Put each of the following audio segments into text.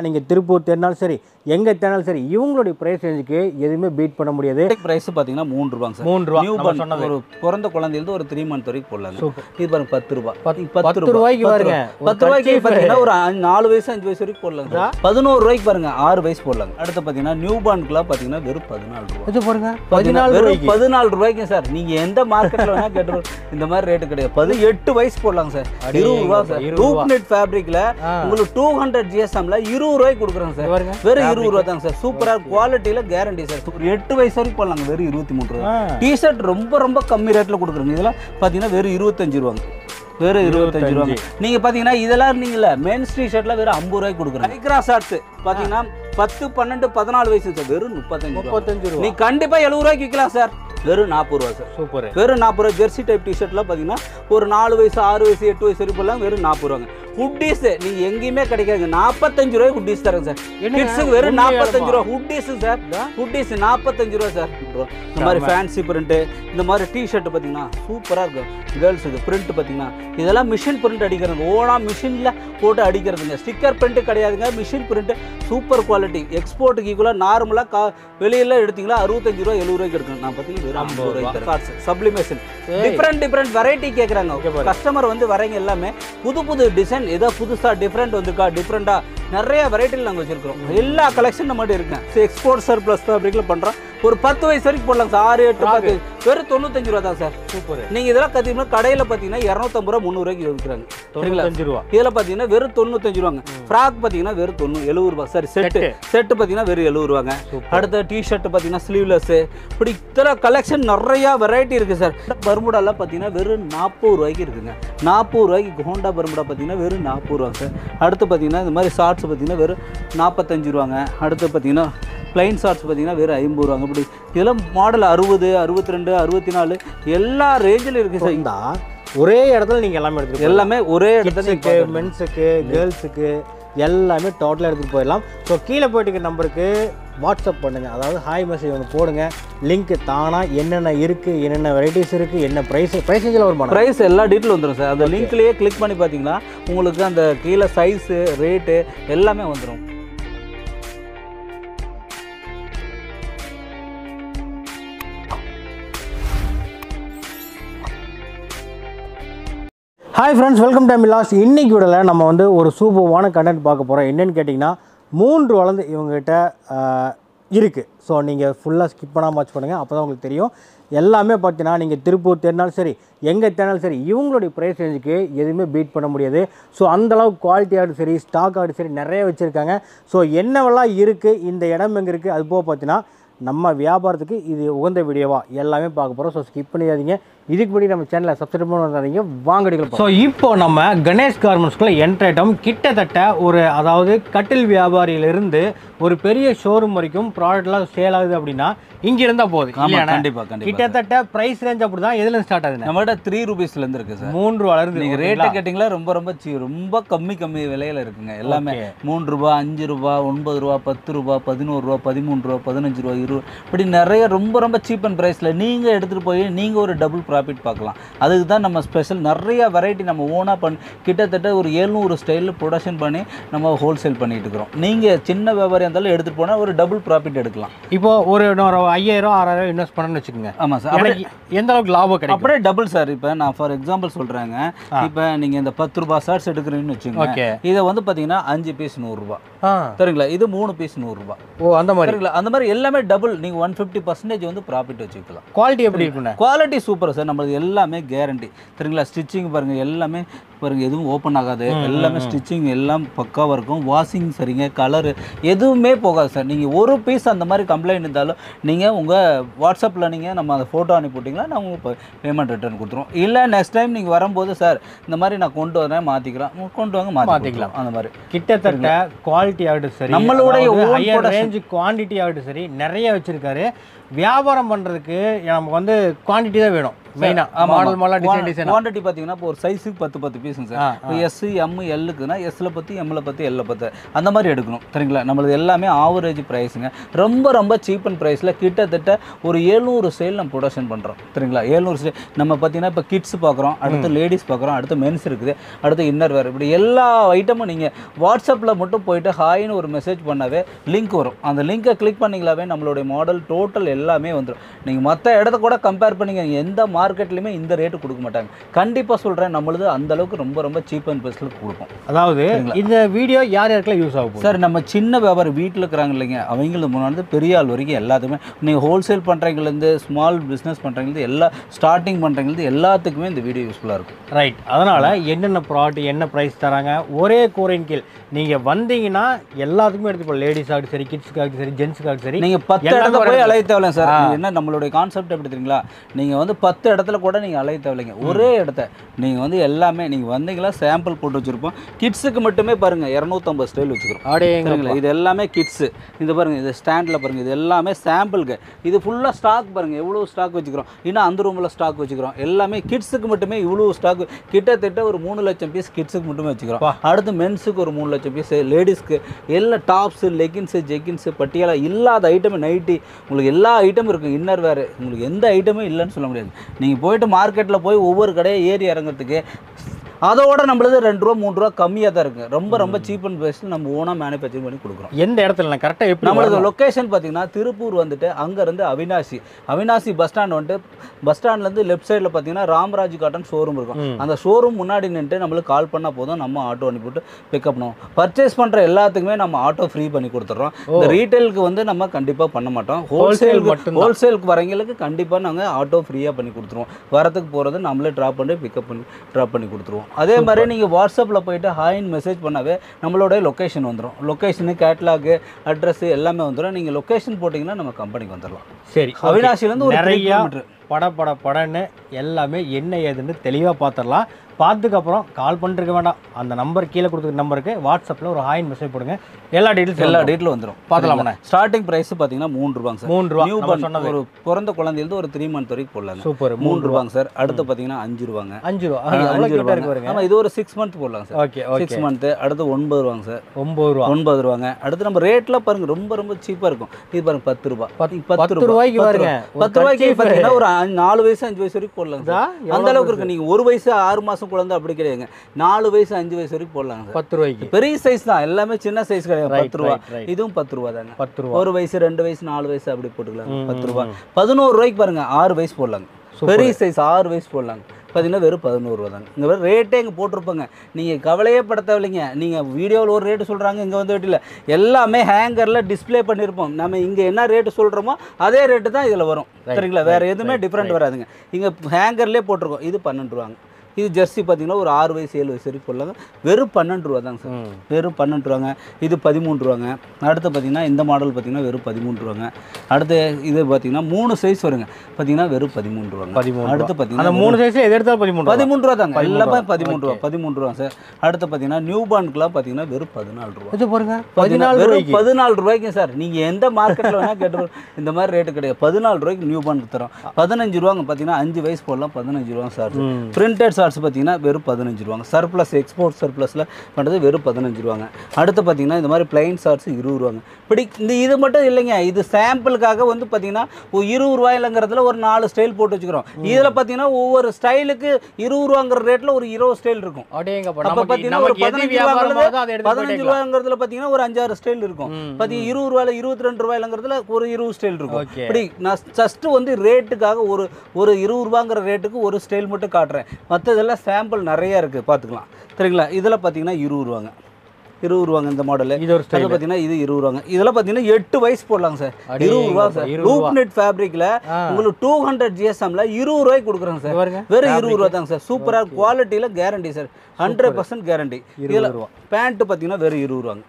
நீங்கள் திருப்பூர் தேடினாலும் சரி எங்கே தேடினாலும் சரி இவங்களுடைய ப்ரைஸ் ரேஞ்சுக்கு எதுவுமே பீட் பண்ண முடியாது. பிரைஸ் பார்த்தீங்கன்னா மூணு ரூபாங்க சார். மூணு ரூபா. நியூ சொன்னது. ஒரு பிறந்த குழந்தையிலிருந்து ஒரு த்ரீ மந்த் வரைக்கும் சூப்பர். இது பாருங்க பத்து ரூபாய் பத்து- பத்து பத்து ரூபாய் ரூபாய்க்கு பாருங்க. பத்து ரூபாய்க்கு. பார்த்தீங்கன்னா ஒரு நாலு வயசு அஞ்சு வயசு வரைக்கும் போடலாங்க பதினோரு ரூபாய்க்கு பாருங்க ஆறு வயசு போடலாங்க. அடுத்து பார்த்தீங்கன்னா நியூ பார்னுக்குலாம் பார்த்தீங்கன்னா வெறும் பதினாலு ரூபாய் இது பாருங்க பதினாலு வெறும் ரூபாய்க்கு. பதினாலு ரூபாய்க்கு சார். நீங்க எந்த மார்க்கெட்ல வேணா கேட்டு இந்த மாதிரி ரேட்டு கிடையாது. பது எட்டு வயசு போடலாங்க சார். இருபது ரூபா சார். ரூபா. நெட் ஃபேப்ரிக்ல ஆ. உங்களுக்கு டூ ஹண்ட்ரட் ஜிஎஸ்எம்ல இருபது ரூபாய்க்கு கொடுக்குறாங்க சார். வெறும் இருபது ரூபா தாங்க சார். சூப்பரா குவாலிட்டியில கேரண்டி சார். ஒரு எட்டு வயசு வரைக்கும் போடலாங்க வெறும் இருபத்தி மூணு ரூபா. டிஷர்ட் ரொம்ப ரொம்ப கம்மி ரேட்ல கொடுக்குறாங்க. இதெல்லாம் பார்த்தீங்கன்னா வெறும் இருபத்தஞ்சு ரூபாங்க. வெறும் இருபத்தஞ்சு ரூபாங்க. நீங்க பாத்தீங்கன்னா இதெல்லாம் இருந்தீங்கல்ல மென்ஸ் டிஷர்ட்ல வெறும் ஐம்பது ரூபாய்க்கு கொடுக்குறாங்க. மைக்ரா ஷார்ட்ஸ் பாத்தீங்கன்னா பத்து பன்னெண்டு பதினாலு வயசு சார். வெறும் முப்பத்தஞ்சு முப்பத்தஞ்சு ரூபா. நீ கண்டிப்பா எழுபது ரூபாய்க்கு விற்கலாம் சார். வெறும் நாற்பது ரூபா சார். சூப்பர். வெறும் நாற்பது ரூபா ஜெர்சி டைப் டிஷர்ட்லாம் பார்த்தீங்கன்னா ஒரு நாலு வயசு ஆறு வயசு எட்டு வயசு வரைக்கும் வெறும் நாற்பது ரூபாங்க. ஹுட்டீஸ் நீங்க எங்கேயுமே கிடைக்காது. நாற்பத்தஞ்சு ரூபாய் ஹுட்டீஸ் தரேன் சார்? கிட்ஸுக்கு வெறும்? நாற்பத்தஞ்சு ரூபா ஹுட்டீஸ் சார். ஹுட்டீஸ் நாற்பத்தஞ்சு ரூபா சார். இந்த மாதிரி. ஃபேன்சி பிரிண்ட்டு இந்த மாதிரி டிஷர்ட் பார்த்தீங்கன்னா சூப்பராக இருக்கும். கேர்ள்ஸுக்கு பிரிண்ட் பார்த்தீங்கன்னா இதெல்லாம் மிஷின் பிரிண்ட் அடிக்கிறது. ஓனா மிஷினில் போட்டு அடிக்கிறதுங்க. ஸ்டிக்கர் பிரிண்ட் கிடையாதுங்க. மிஷின் பிரிண்ட் சூப்பர் குவாலிட்டி எக்ஸ்போர்ட்டுக்கு ஈக்குவலாக நார்மலாக கா வெளியில எடுத்தீங்களா அறுபத்தஞ்சு ரூபா எழுபது ரூபாய்க்கு எடுக்கணும் நான் பார்த்தீங்கன்னா ஐம்பது ஐம்பது ரூபா. ரூபாய்க்கு சப்ளிமேஷன். டிஃப்ரெண்ட் டிஃப்ரெண்ட் வெரைட்டி கேட்குறாங்க. கஸ்டமர் வந்து வரவங்க எல்லாமே புது புது டிசைன் ஏதோ புதுசாக டிஃப்ரெண்ட் வந்துருக்கா டிஃப்ரெண்ட்டாக நிறைய வெரைட்டியில் நாங்கள் வச்சிருக்கிறோம். எல்லா கலெக்ஷன் நம்மகிட்ட இருக்குங்க எக்ஸ்போர்ட் சார் ப்ளஸ் ஃபேப்ரிக்கில் பண்ணுறோம் ஒரு பத்து வயசு வரைக்கும் போடலாம் சார். ஆறு எட்டு பத்து வெறும் தொண்ணூத்தஞ்சு ரூபா தான் சார். சூப்பர் நீங்கள் இதெல்லாம் பார்த்தீங்கன்னா கடையில் பார்த்தீங்கன்னா இரநூத்தம்பது ரூபா முந்நூறுவாய்க்கு விற்கிறாங்க. தொண்ணூத்தஞ்சு ரூபா. இதில் பார்த்தீங்கன்னா வெறும் தொண்ணூத்தஞ்சு ரூபாங்க. ஃப்ராக் பார்த்தீங்கன்னா வெறும் தொண்ணூ எழுபது ரூபா. Sorry set set. பார்த்தீங்கன்னா வெறும் எழுபது ரூபாங்க. அடுத்த டிஷர்ட் பார்த்தீங்கன்னா ஸ்லீவ்லெஸ்ஸு இப்படி இத்தனை கலெக்ஷன் நிறையா வெரைட்டி இருக்குது சார். பர்முடாலாம் பார்த்தீங்கன்னா வெறும் நாற்பது ரூபாய்க்கு இருக்குங்க. நாற்பது ரூபாய்க்கு ஹோண்டா பர்முடா பார்த்தீங்கன்னா வெறும் நாற்பது ரூபாங்க சார். அடுத்து பார்த்தீங்கன்னா இந்த மாதிரி ஷார்ட்ஸ் பார்த்தீங்கன்னா வெறும் நாற்பத்தஞ்சு ரூபாங்க. அடுத்து பார்த்தீங்கன்னா ப்ளைன் ஷார்ட்ஸ் பார்த்தீங்கன்னா வெறும் ஐம்பது ரூபாங்க. இப்படி இதெல்லாம் மாடல் அறுபது அறுபத்தி ரெண்டு அறுபத்தி நாலு எல்லா ரேஞ்சிலும் இருக்குது சார். இருந்தா ஒரே இடத்துல நீங்க எல்லாமே எடுத்துட்டு எல்லாமே ஒரே இடத்துல மென்ஸுக்கு கேர்ள்ஸுக்கு எல்லாமே டோட்டலாக எடுத்துகிட்டு போயிடலாம். ஸோ கீழே போயிட்டு நம்பருக்கு வாட்ஸ்அப் பண்ணுங்கள் அதாவது ஹாய் மெசேஜ் ஒன்று போடுங்க. லிங்க் தானாக என்னென்ன இருக்குது என்னென்ன வெரைட்டிஸ் இருக்குது என்ன ப்ரைஸ் ப்ரைஸ் வருமா ப்ரைஸ் எல்லா டீட்டெயில் வந்துடும் சார் அந்த லிங்க்லேயே கிளிக் பண்ணி பார்த்தீங்கன்னா உங்களுக்கு அந்த கீழே சைஸு ரேட்டு எல்லாமே வந்துடும் hi friends welcome time loss இன்னைக்கு விடல நம்ம வந்து ஒரு சூப்பர்வான கண்டென்ட் பார்க்க போகிறோம் என்னென்னு கேட்டிங்கன்னா மூன்று வளர்ந்து இவங்ககிட்ட இருக்குது ஸோ நீங்கள் ஃபுல்லாக ஸ்கிப் பண்ணாமல் வாட்ச் பண்ணுங்கள் அப்போ தான் உங்களுக்கு தெரியும். எல்லாமே பார்த்தீங்கன்னா நீங்கள் திருப்பூர் தேடினாலும் சரி எங்கே தேடினாலும் சரி இவங்களுடைய ப்ரைஸ் ரேஞ்சுக்கு எதுவுமே பீட் பண்ண முடியாது. ஸோ அந்தளவுக்கு குவாலிட்டியாகட்டும் சரி ஸ்டாக் ஆகட்டும் சரி நிறைய வச்சுருக்காங்க. ஸோ என்னவெல்லாம் இருக்குது இந்த இடம் எங்கே இருக்குது அது போக பார்த்தீங்கன்னா நம்ம வியாபாரத்துக்கு இது உகந்த வீடியோவா எல்லாமே பார்க்க போகிறோம் ஸோ ஸ்கிப் பண்ணிடாதீங்க. இதுக்கு முன்னாடி நம்ம சேனலை சப்ஸ்கிரைப் பண்ண வாங்கடிகள் ஸோ இப்போ நம்ம கணேஷ் கார்மெண்ட்ஸ்குள்ள என்ட்ரேட்டம் கிட்டத்தட்ட ஒரு அதாவது கட்டில் வியாபாரியிலிருந்து ஒரு பெரிய ஷோரூம் வரைக்கும் ப்ராடக்ட்லாம் சேல் ஆகுது அப்படின்னா இங்க இருந்தா போகுது ஆமாம் இல்லையாண்ணே? கண்டிப்பாக கண்டிப்பாக கிட்டத்தட்ட பிரைஸ் ரேஞ்ச் அப்படிதான் எதுல ஸ்டார்ட் ஆகுதுண்ணே? நம்மகிட்ட த்ரீ ருபீஸ்லேருந்து இருக்குது சார் மூன்று வளருது நீங்கள்? ரேட்டை கேட்டிங்களா ரொம்ப ரொம்ப cheap, ரொம்ப கம்மி கம்மி விலையில இருக்குங்க. எல்லாமே. மூணு ரூபா அஞ்சு ரூபா ஒன்பது ரூபா பத்து ரூபா பதினோரு ரூபா பதிமூணு ரூபா பதினஞ்சு ரூபா இருபது இப்படி நிறைய ரொம்ப ரொம்ப சீப் அண்ட் ப்ரைஸில் நீங்கள் எடுத்துகிட்டு போய் நீங்கள் ஒரு டபுள் ப்ராஃபிட் பார்க்கலாம். அதுக்கு தான் நம்ம ஸ்பெஷல் நிறைய வெரைட்டி நம்ம ஓனாக பண்ணி கிட்டத்தட்ட ஒரு எழுநூறு ஸ்டைலில் ப்ரொடக்ஷன் பண்ணி நம்ம ஹோல்சேல் பண்ணிட்டு இருக்கிறோம். நீங்கள் சின்ன வியாபாரியாக இருந்தாலும் எடுத்துகிட்டு போனால் ஒரு டபுள் ப்ராஃபிட் எடுக்கலாம். இப்போ ஒரு ஐயாயிரம் ஆறாயிரம் இன்வெஸ்ட் பண்ணணும்னு வச்சுக்கோங்க. ஆமாம் சார் எனக்கு எந்த அளவுக்கு லாபம் கிடைக்கும்? அப்படியே டபுள் சார் இப்போ நான் ஃபார் எக்ஸாம்பிள் சொல்கிறேங்க இப்போ நீங்கள் இந்த பத்து ரூபாய் ஷர்ட்ஸ் எடுக்கிறீங்கன்னு வச்சுக்கோங்க. இதை வந்து பார்த்தீங்கன்னா அஞ்சு பீஸ் நூறுரூபா ஆ. சரிங்களா இது மூணு பீஸ் நூறுரூபா ஓ அந்த மாதிரி. அந்த மாதிரி எல்லாமே டபுள் நீங்கள் ஒன் ஃபிஃப்டி பர்சன்டேஜ் வந்து ப்ராஃபிட் வச்சுக்கலாம். குவாலிட்டி எப்படி இருக்குண்ணே குவாலிட்டி சூப்பர் சார் நம்மளது எல்லாமே கேரண்டி சரிங்களா ஸ்டிச்சிங் பாருங்கள் எல்லாமே பாருங்க எதுவும் ஓப்பன் ஆகாது. எல்லாமே ஸ்டிச்சிங் எல்லாம் பக்காவாக இருக்கும். வாஷிங் சரிங்க. கலரு எதுவுமே போகாது சார் நீங்கள் ஒரு பீஸ் அந்த மாதிரி கம்ப்ளைண்ட் இருந்தாலும் நீங்கள் உங்கள் வாட்ஸ்அப்பில் நீங்கள் நம்ம அந்த ஃபோட்டோ அனுப்பி விட்டிங்களா நான் உங்களுக்கு பேமெண்ட் ரிட்டர்ன் கொடுத்துருவோம். இல்லை நெக்ஸ்ட் டைம் நீங்கள் வரும்போது சார் இந்த மாதிரி நான் கொண்டு வரேன் மாற்றிக்கிறேன் கொண்டு வாங்க. மாற்றிக்கலாம் அந்த மாதிரி. கிட்டத்தட்ட குவாலிட்டி ஆகட்டும் சரி. நம்மளுடைய ஹையர். ரேஞ்ச் குவாண்டிட்டி ஆகட்டும் சரி. நிறைய வச்சிருக்காரு. வியாபாரம் பண்றதுக்கு நமக்கு வந்து குவாண்டிட்டி தான் வேணும். மெயினா model model design design quantity பார்த்தீங்கன்னா இப்போ ஒரு சைஸுக்கு பத்து பத்து பீஸ் ஆ, சார் இப்போ எஸ் எம் எல்லுக்குன்னா எஸ்ல பற்றி எம்ல பற்றி எல்ல பத்து அந்த மாதிரி எடுக்கணும். சரிங்களா? நம்மளது எல்லாமே ஆவரேஜ் ப்ரைஸுங்க ரொம்ப ரொம்ப சீப் அண்ட் ப்ரைஸில் கிட்டத்தட்ட ஒரு ஏழ்நூறு சேல் நம்ம ப்ரொடக்ஷன் பண்ணுறோம் சரிங்களா? ஏழ்நூறு சேல் நம்ம பார்த்தீங்கன்னா இப்போ கிட்ஸ் பார்க்குறோம் அடுத்து லேடிஸ் பார்க்குறோம் அடுத்து மென்ஸ் இருக்குது அடுத்து இன்னர் வேர் இப்படி எல்லா ஐட்டமும் நீங்கள் வாட்ஸ்அப்பில் மட்டும் போயிட்டு ஹாய்னு ஒரு மெசேஜ் பண்ணாவே லிங்க் வரும். அந்த லிங்கை கிளிக் பண்ணிங்களாவே நம்மளுடைய மாடல் டோட்டல் எல்லாமே வந்துடும் நீங்கள் மற்ற இடத்த கூட கம்பேர் பண்ணிங்க எந்த மார்க்கெட்லையுமே இந்த ரேட்டு கொடுக்க மாட்டாங்க. கண்டிப்பாக சொல்கிறேன் நம்மளது அந்த அளவுக்கு ரொம்ப ரொம்ப சீப் அண்ட் பெஸ்ட்டில் கொடுப்போம். அதாவது இந்த வீடியோ யார் யாருக்கெல்லாம் யூஸ் ஆகும் சார் நம்ம சின்ன வியாபாரம் வீட்டில் இருக்கிறாங்க இல்லைங்க. அவங்களுக்கு முன்னாடி பெரிய ஆள் வரைக்கும் எல்லாத்துக்குமே நீங்கள் ஹோல்சேல் பண்ணுறவங்கலேருந்து ஸ்மால் பிஸ்னஸ் பண்ணுறவங்களுக்கு எல்லா ஸ்டார்டிங் பண்ணுறவங்களுக்கு எல்லாத்துக்குமே இந்த வீடியோ யூஸ்ஃபுல்லாக இருக்கும். ரைட் அதனால் என்னென்ன ப்ராடக்ட் என்ன ப்ரைஸ் தராங்க ஒரே கூரையின் கீழ் நீங்கள் வந்தீங்கன்னா எல்லாத்துக்குமே எடுத்துப்போம் லேடிஸாகட்டும் சரி கிட்ஸுக்காகட்டும் சரி ஜென்ஸுக்காகட்டும் சரி நீங்கள் பத்து இடத்துல போய். அலைய தேவையில்ல சார். என்ன நம்மளுடைய கான்செப்ட் எப்படி தெரியுங்களா? நீங்கள் வந்து பத்து இடத்துல கூட நீங்கள் அலைய தேவையில்லைங்க. ஒரே இடத்த நீங்கள் வந்து எல்லாமே நீங்கள் வந்தீங்களா சாம்பிள் போட்டு வச்சுருப்போம். கிட்ஸுக்கு மட்டுமே பாருங்கள் இரநூத்தம்பது ஸ்டைல் வச்சுக்கிறோம். அப்படியே சரிங்களா? இது எல்லாமே கிட்ஸு இது பாருங்க இது ஸ்டாண்டில் பாருங்க இது எல்லாமே சாம்பிளுக்கு இது ஃபுல்லாக ஸ்டாக் பாருங்க எவ்வளோ ஸ்டாக் வச்சுக்கிறோம். இன்னும் அந்த ரூமில் ஸ்டாக் வச்சுக்கிறோம். எல்லாமே கிட்ஸுக்கு மட்டுமே இவ்வளோ ஸ்டாக் கிட்டத்தட்ட ஒரு மூணு லட்சம் பீஸ் கிட்ஸுக்கு மட்டுமே வச்சுக்கிறோம். அடுத்து மென்ஸுக்கு ஒரு மூணு லட்சம் பீஸ் லேடிஸ்க்கு எல்லா டாப்ஸு லெகின்ஸு ஜெகின்ஸு பட்டியாலா இல்லாத ஐட்டமே நைட்டி உங்களுக்கு எல்லா ஐட்டமும் இருக்கும். இன்னர் வேறு உங்களுக்கு எந்த ஐட்டமும் இல்லைன்னு சொல்ல முடியாது. நீங்கள் போயிட்டு மார்க்கெட்டில் போய் ஒவ்வொரு கடையை ஏறி இறங்குறதுக்கு அதோட நம்மளது ரெண்டு ரூபா மூணு ரூபா கம்மியாக தான் இருக்குது ரொம்ப ரொம்ப சீப் அண்ட் பெஸ்ட் நம்ம ஓனாக மேனுஃபேக்சரிங் பண்ணி கொடுக்குறோம். எந்த இடத்துல? கரெக்டாக எப்படி நம்மளது? லொக்கேஷன் பார்த்தீங்கன்னா திருப்பூர் வந்துட்டு அங்கேருந்து அவினாசி. அவினாசி பஸ் ஸ்டாண்ட் வந்துட்டு பஸ் ஸ்டாண்ட்லேருந்து லெஃப்ட் சைடில் பார்த்தீங்கன்னா ராமராஜ் காட்டன் ஷோரூம் இருக்கும். அந்த ஷோரூம் முன்னாடி நின்று நம்மளுக்கு கால் பண்ணால் போதும் நம்ம ஆட்டோ அனுப்பிவிட்டு பிக்கப் பண்ணுவோம். பர்ச்சேஸ் பண்ணுற எல்லாத்துக்குமே நம்ம ஆட்டோ ஃப்ரீ பண்ணி கொடுத்துட்றோம். இந்த ரீட்டைலுக்கு வந்து நம்ம கண்டிப்பாக பண்ண மாட்டோம். ஹோல்சேல். ஹோல்சேலுக்கு வரவங்களுக்கு கண்டிப்பாக நாங்கள் ஆட்டோ ஃப்ரீயாக பண்ணி கொடுத்துருவோம். வரத்துக்கு போகிறது நம்மளே ட்ராப் பண்ணி பிக்கப் பண்ணி ட்ராப் பண்ணி கொடுத்துருவோம். அதே மாதிரி நீங்கள் வாட்ஸ்அப்பில் போயிட்டு ஹாய்னு மெசேஜ் பண்ணாவே நம்மளோட லொக்கேஷன் வந்துடும் லொக்கேஷனு கேட்லாகு அட்ரஸ் எல்லாமே வந்துடும் நீங்கள் லொக்கேஷன் போட்டிங்கன்னா நம்ம கம்பெனிக்கு வந்துடலாம் சரி. அவினாசிலேருந்து ஒரு நிறைய பட பட படன்னு எல்லாமே என்ன ஏதுன்னு தெளிவாக பார்த்துடலாம் பார்த்துக்கப்புறம் கால் பண்ணிருக்க வேண்டாம். அந்த நம்பர் கீழே கொடுத்துருக்க நம்பருக்கு வாட்ஸ்அப்பில் ஒரு ஹாயின் மெசேஜ் போடுங்க. எல்லா டீட்டெயில்ஸ் எல்லா டேட்டில் வந்துடும் பார்க்கலாமாண்ணே? ஸ்டார்டிங் ப்ரைஸ் பார்த்தீங்கன்னா மூணு ரூபாங்க சார். மூணு ரூபா. நியூ சொன்னது. ஒரு பிறந்த குழந்தையிலேருந்து ஒரு த்ரீ மந்த் வரைக்கும் போடலாங்க. சூப்பர் மூணு ரூபாங்க சார். அடுத்து பார்த்தீங்கன்னா அஞ்சு ரூபாங்க. அஞ்சு ரூபா. அஞ்சு ரூபாங்க. ஆமாம் இது ஒரு சிக்ஸ் மந்த் போடலாங்க சார். ஓகே சிக்ஸ் மந்த்து அடுத்து ஒன்பது ரூபாங்க சார். ஒம்பது ரூபா. ஒன்பது ரூபாங்க. அடுத்து நம்ம ரேட்லாம் பாருங்க. ரொம்ப ரொம்ப சீப்பாக இருக்கும். இது பாருங்க பத்து ரூபா. பத்து- ரூபாய்க்கு பாருங்க. பத்து ரூபாய்க்கு. பார்த்தீங்கன்னா ஒரு நாலு வயசு அஞ்சு வயசு வரைக்கும் இதா? சார். அந்த அளவுக்கு இருக்கு. நீங்கள் ஒரு வயசு ஆறு மாதம் குழந்தை அப்படி கிடையாதுங்க. நாலு வயசு அஞ்சு வயசு வரைக்கும் போடலாங்க. பத்து ரூபாய்க்கு. பெரிய சைஸ் தான். எல்லாமே சின்ன சைஸ் கிடையாது. பத்து ரூபா. இதுவும் பத்து ரூபா தாங்க. பத்து ரூபா. ஒரு வயசு ரெண்டு வயசு நாலு வயசு அப்படி போட்டுக்கலாம் பத்து ரூபா. பதினோரு ரூபாய்க்கு பாருங்க. ஆறு வயசு போடலாங்க. பெரிய சைஸ் ஆறு வயசு போடலாங்க. பார்த்தீங்கன்னா வெறும் பதினோரு ரூபா தாங்க. இங்கே வெறும் ரேட்டே இங்கே போட்டிருப்பாங்க. நீங்கள் கவலையே பட தேவையில்லைங்க நீங்கள் வீடியோவில் ஒரு ரேட்டு சொல்கிறாங்க இங்கே வந்து வீட்டில். எல்லாமே ஹேங்கரில் டிஸ்ப்ளே பண்ணியிருப்போம் நம்ம இங்கே என்ன ரேட்டு சொல்கிறோமோ அதே ரேட்டு தான் இதில் வரும். சரிங்களா? வேறு எதுவுமே டிஃப்ரெண்ட் வராதுங்க. இங்கே ஹேங்கர்லேயே போட்டிருக்கோம். இது பன்னெண்டு ரூபாங்க. இது ஜெர்சி பார்த்தீங்கன்னா ஒரு ஆறு வயசு ஏழு வயசு வரைக்கும் போடலாங்க வெறும் பன்னெண்டு ரூபா தாங்க சார். வெறும் பன்னெண்டு ரூபாங்க. இது பதிமூணு ரூபாங்க. அடுத்து பார்த்தீங்கன்னா இந்த மாடல் பார்த்தீங்கன்னா வெறும் பதிமூணு ரூபாங்க. அடுத்து இது பார்த்தீங்கன்னா மூணு சைஸ் வருங்க. பார்த்தீங்கன்னா வெறும் பதிமூணு ரூபாங்க. பதிமூணு அடுத்து பார்த்தீங்கன்னா மூணு சைஸ்ல எது எடுத்தாலும் பதிமூணு. பதிமூணு ரூபா தாங்க. எல்லாமே. பதிமூணு ரூபா. பதிமூணு ரூபா சார். அடுத்து பார்த்தீங்கன்னா நியூ பார்னுக்குலாம் பார்த்தீங்கன்னா வெறும் பதினாலு ரூபா. இது பாருங்க. பதினாலு வெறும் பதினாலு ரூபாய்க்கு சார். நீங்கள் எந்த மார்க்கெட்டில் வேணால் கேட்டு இந்த மாதிரி ரேட்டு கிடையாது. பதினாலு ரூபாய்க்கு நியூ பார்னுக்கு தரோம். பதினஞ்சு ரூபாங்க பார்த்தீங்கன்னா அஞ்சு வயசு போடலாம் பதினஞ்சு ரூபா சார். பிரிண்டட் ஷார்ட்ஸ் பார்த்தீங்கன்னா வெறும் பதினஞ்சு ரூபாங்க. சர்ப்ளஸ் எக்ஸ்போர்ட் சர்ப்ளஸில் பண்ணுறது வெறும் பதினஞ்சு ரூபாங்க. அடுத்து பார்த்தீங்கன்னா இந்த மாதிரி பிளைன் ஷார்ட்ஸ் இருபது ரூபாங்க. இப்படி இந்த இது மட்டும் இல்லைங்க. இது சாம்பிளுக்காக வந்து பார்த்தீங்கன்னா ஒரு இருபது ரூபாயிலங்கிறதுல ஒரு நாலு ஸ்டைல் போட்டு வச்சுக்கிறோம். இதில் பார்த்தீங்கன்னா ஒவ்வொரு ஸ்டைலுக்கு இருபது ரூபாங்கிற ரேட்டில் ஒரு இருபது ஸ்டைல் இருக்கும். அப்போ பார்த்தீங்கன்னா ஒரு பதினஞ்சு ரூபாங்கிறது பதினஞ்சு ரூபாங்கிறதுல பார்த்தீங்கன்னா ஒரு அஞ்சாறு ஸ்டைல் இருக்கும். பார்த்தீங்கன்னா இருபது ரூபாயில இருபத்தி ரெண்டு ரூபாயிலங்கிறதுல ஒரு இருபது ஸ்டைல் இருக்கும். இப்படி நான் ஜஸ்ட் வந்து ரேட்டுக்காக ஒரு ஒரு இருபது ரூபாங்கிற ரேட்டுக்கு ஒரு ஸ்டைல் மட்டும் காட்டுறேன். மற்றதெல்லாம் சாம்பிள் நிறைய இருக்குது பார்த்துக்கலாம். சரிங்களா? இதில் பார்த்தீங்கன்னா இருபது ரூபாங்க. இருபது ரூபாங்க இந்த மாடலு இது ஒரு ஸ்டைல் பார்த்தீங்கன்னா இது இருபது ரூபாங்க. இதெல்லாம் பார்த்தீங்கன்னா எட்டு வயசு போடலாங்க சார். இருபது ரூபா சார். Loop net ஃபேப்ரிக்கில். உங்களுக்கு டூ ஹண்ட்ரட் ஜிஎஸ்எம்ல இருபது ரூபாய்க்கு கொடுக்குறோங்க சார். வெறும் இருபது ரூபா தாங்க சார். சூப்பராக குவாலிட்டியில் guarantee sir. Hundred percent guarantee இருபது ரூபா. பேண்ட் பார்த்தீங்கன்னா வெறும் இருபது ரூபாங்க.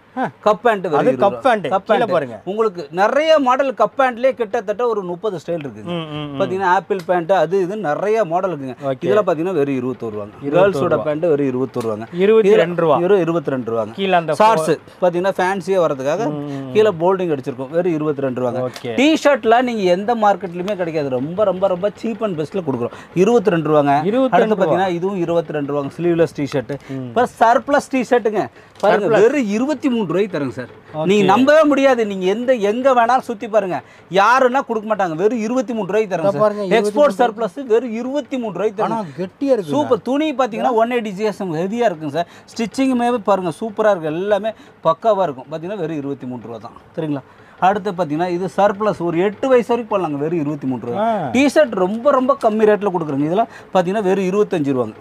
கப் பேண்ட் அது கப். பேண்ட் கப் பேண்ட் பாருங்க. உங்களுக்கு நிறைய மாடல் கப் பேண்ட்லேயே கிட்டத்தட்ட ஒரு முப்பது ஸ்டைல் இருக்குங்க. ம். பார்த்தீங்கன்னா ஆப்பிள் பேண்ட் அது இது நிறைய மாடல் இருக்குங்க. இதில் பார்த்தீங்கன்னா வெறும் இருபத்தோரு ரூபாங்க. கேர்ள்ஸோட. பேண்ட் வெறும் இருபத்தோரு ரூபாங்க. இருபத்தி இதுல ரெண்டு ரூபா. இருபத்தி ரெண்டு ரூபாங்க. கீழே கீழே அந்த ஷார்ட்ஸ் பார்த்தீங்கன்னா ஃபேன்சியாக வரதுக்காக கீழே போல்டிங் அடிச்சிருக்கோம். வெறும் இருபத்தி ரெண்டு ரூபாங்க. ஓகே டிஷர்ட்ல நீங்க எந்த மார்க்கெட்லயுமே கிடைக்காது. ரொம்ப ரொம்ப ரொம்ப சீப் அண்ட் பெஸ்ட்ல கொடுக்குறோம். இருபத்தி ரெண்டு ரூபாங்க. இருபத்தி அடுத்து பார்த்தீங்கன்னா இதுவும் இருபத்தி ரெண்டு ரூபாங்க ஸ்லீவ்லெஸ் டிஷர்ட் இப்போ சர்ப்ளஸ் டிஷர்ட்டுங்க பாருங்க வெறும் இருபத்தி மூணு ரூபாய்க்கு தருங்க சார். நீங்க நம்பவே முடியாது. நீங்க எந்த எங்க வேணாலும் சுத்தி பாருங்க. யாருன்னா கொடுக்க மாட்டாங்க. வெறும் இருபத்தி மூணு ரூபாய்க்கு தருங்க சார். எக்ஸ்போர்ட் சர்ப்ளஸ் வெறும் இருபத்தி மூணு ரூபாய்க்கு தருங்க. கெட்டியா இருக்கு சூப்பர் துணி பார்த்தீங்கன்னா ஒன் எயிட்டி ஜிஎஸ்எம் ஹெவியாக இருக்குங்க சார். ஸ்டிச்சிங்குமே பாருங்க சூப்பராக இருக்கு எல்லாமே பக்காவாக இருக்கும். பார்த்தீங்கன்னா வெறும் இருபத்தி மூணு ரூபா தான். சரிங்களா? அடுத்து பார்த்தீங்கன்னா இது சர்ப்ளஸ் ஒரு எட்டு வயசு வரைக்கும் போடலாங்க வெறும் இருபத்தி மூணு ரூபா. டிஷர்ட் ரொம்ப ரொம்ப கம்மி ரேட்டில் கொடுக்குறோங்க. இதெல்லாம் பார்த்தீங்கன்னா வெறும் இருபத்தஞ்சு ரூபாங்க.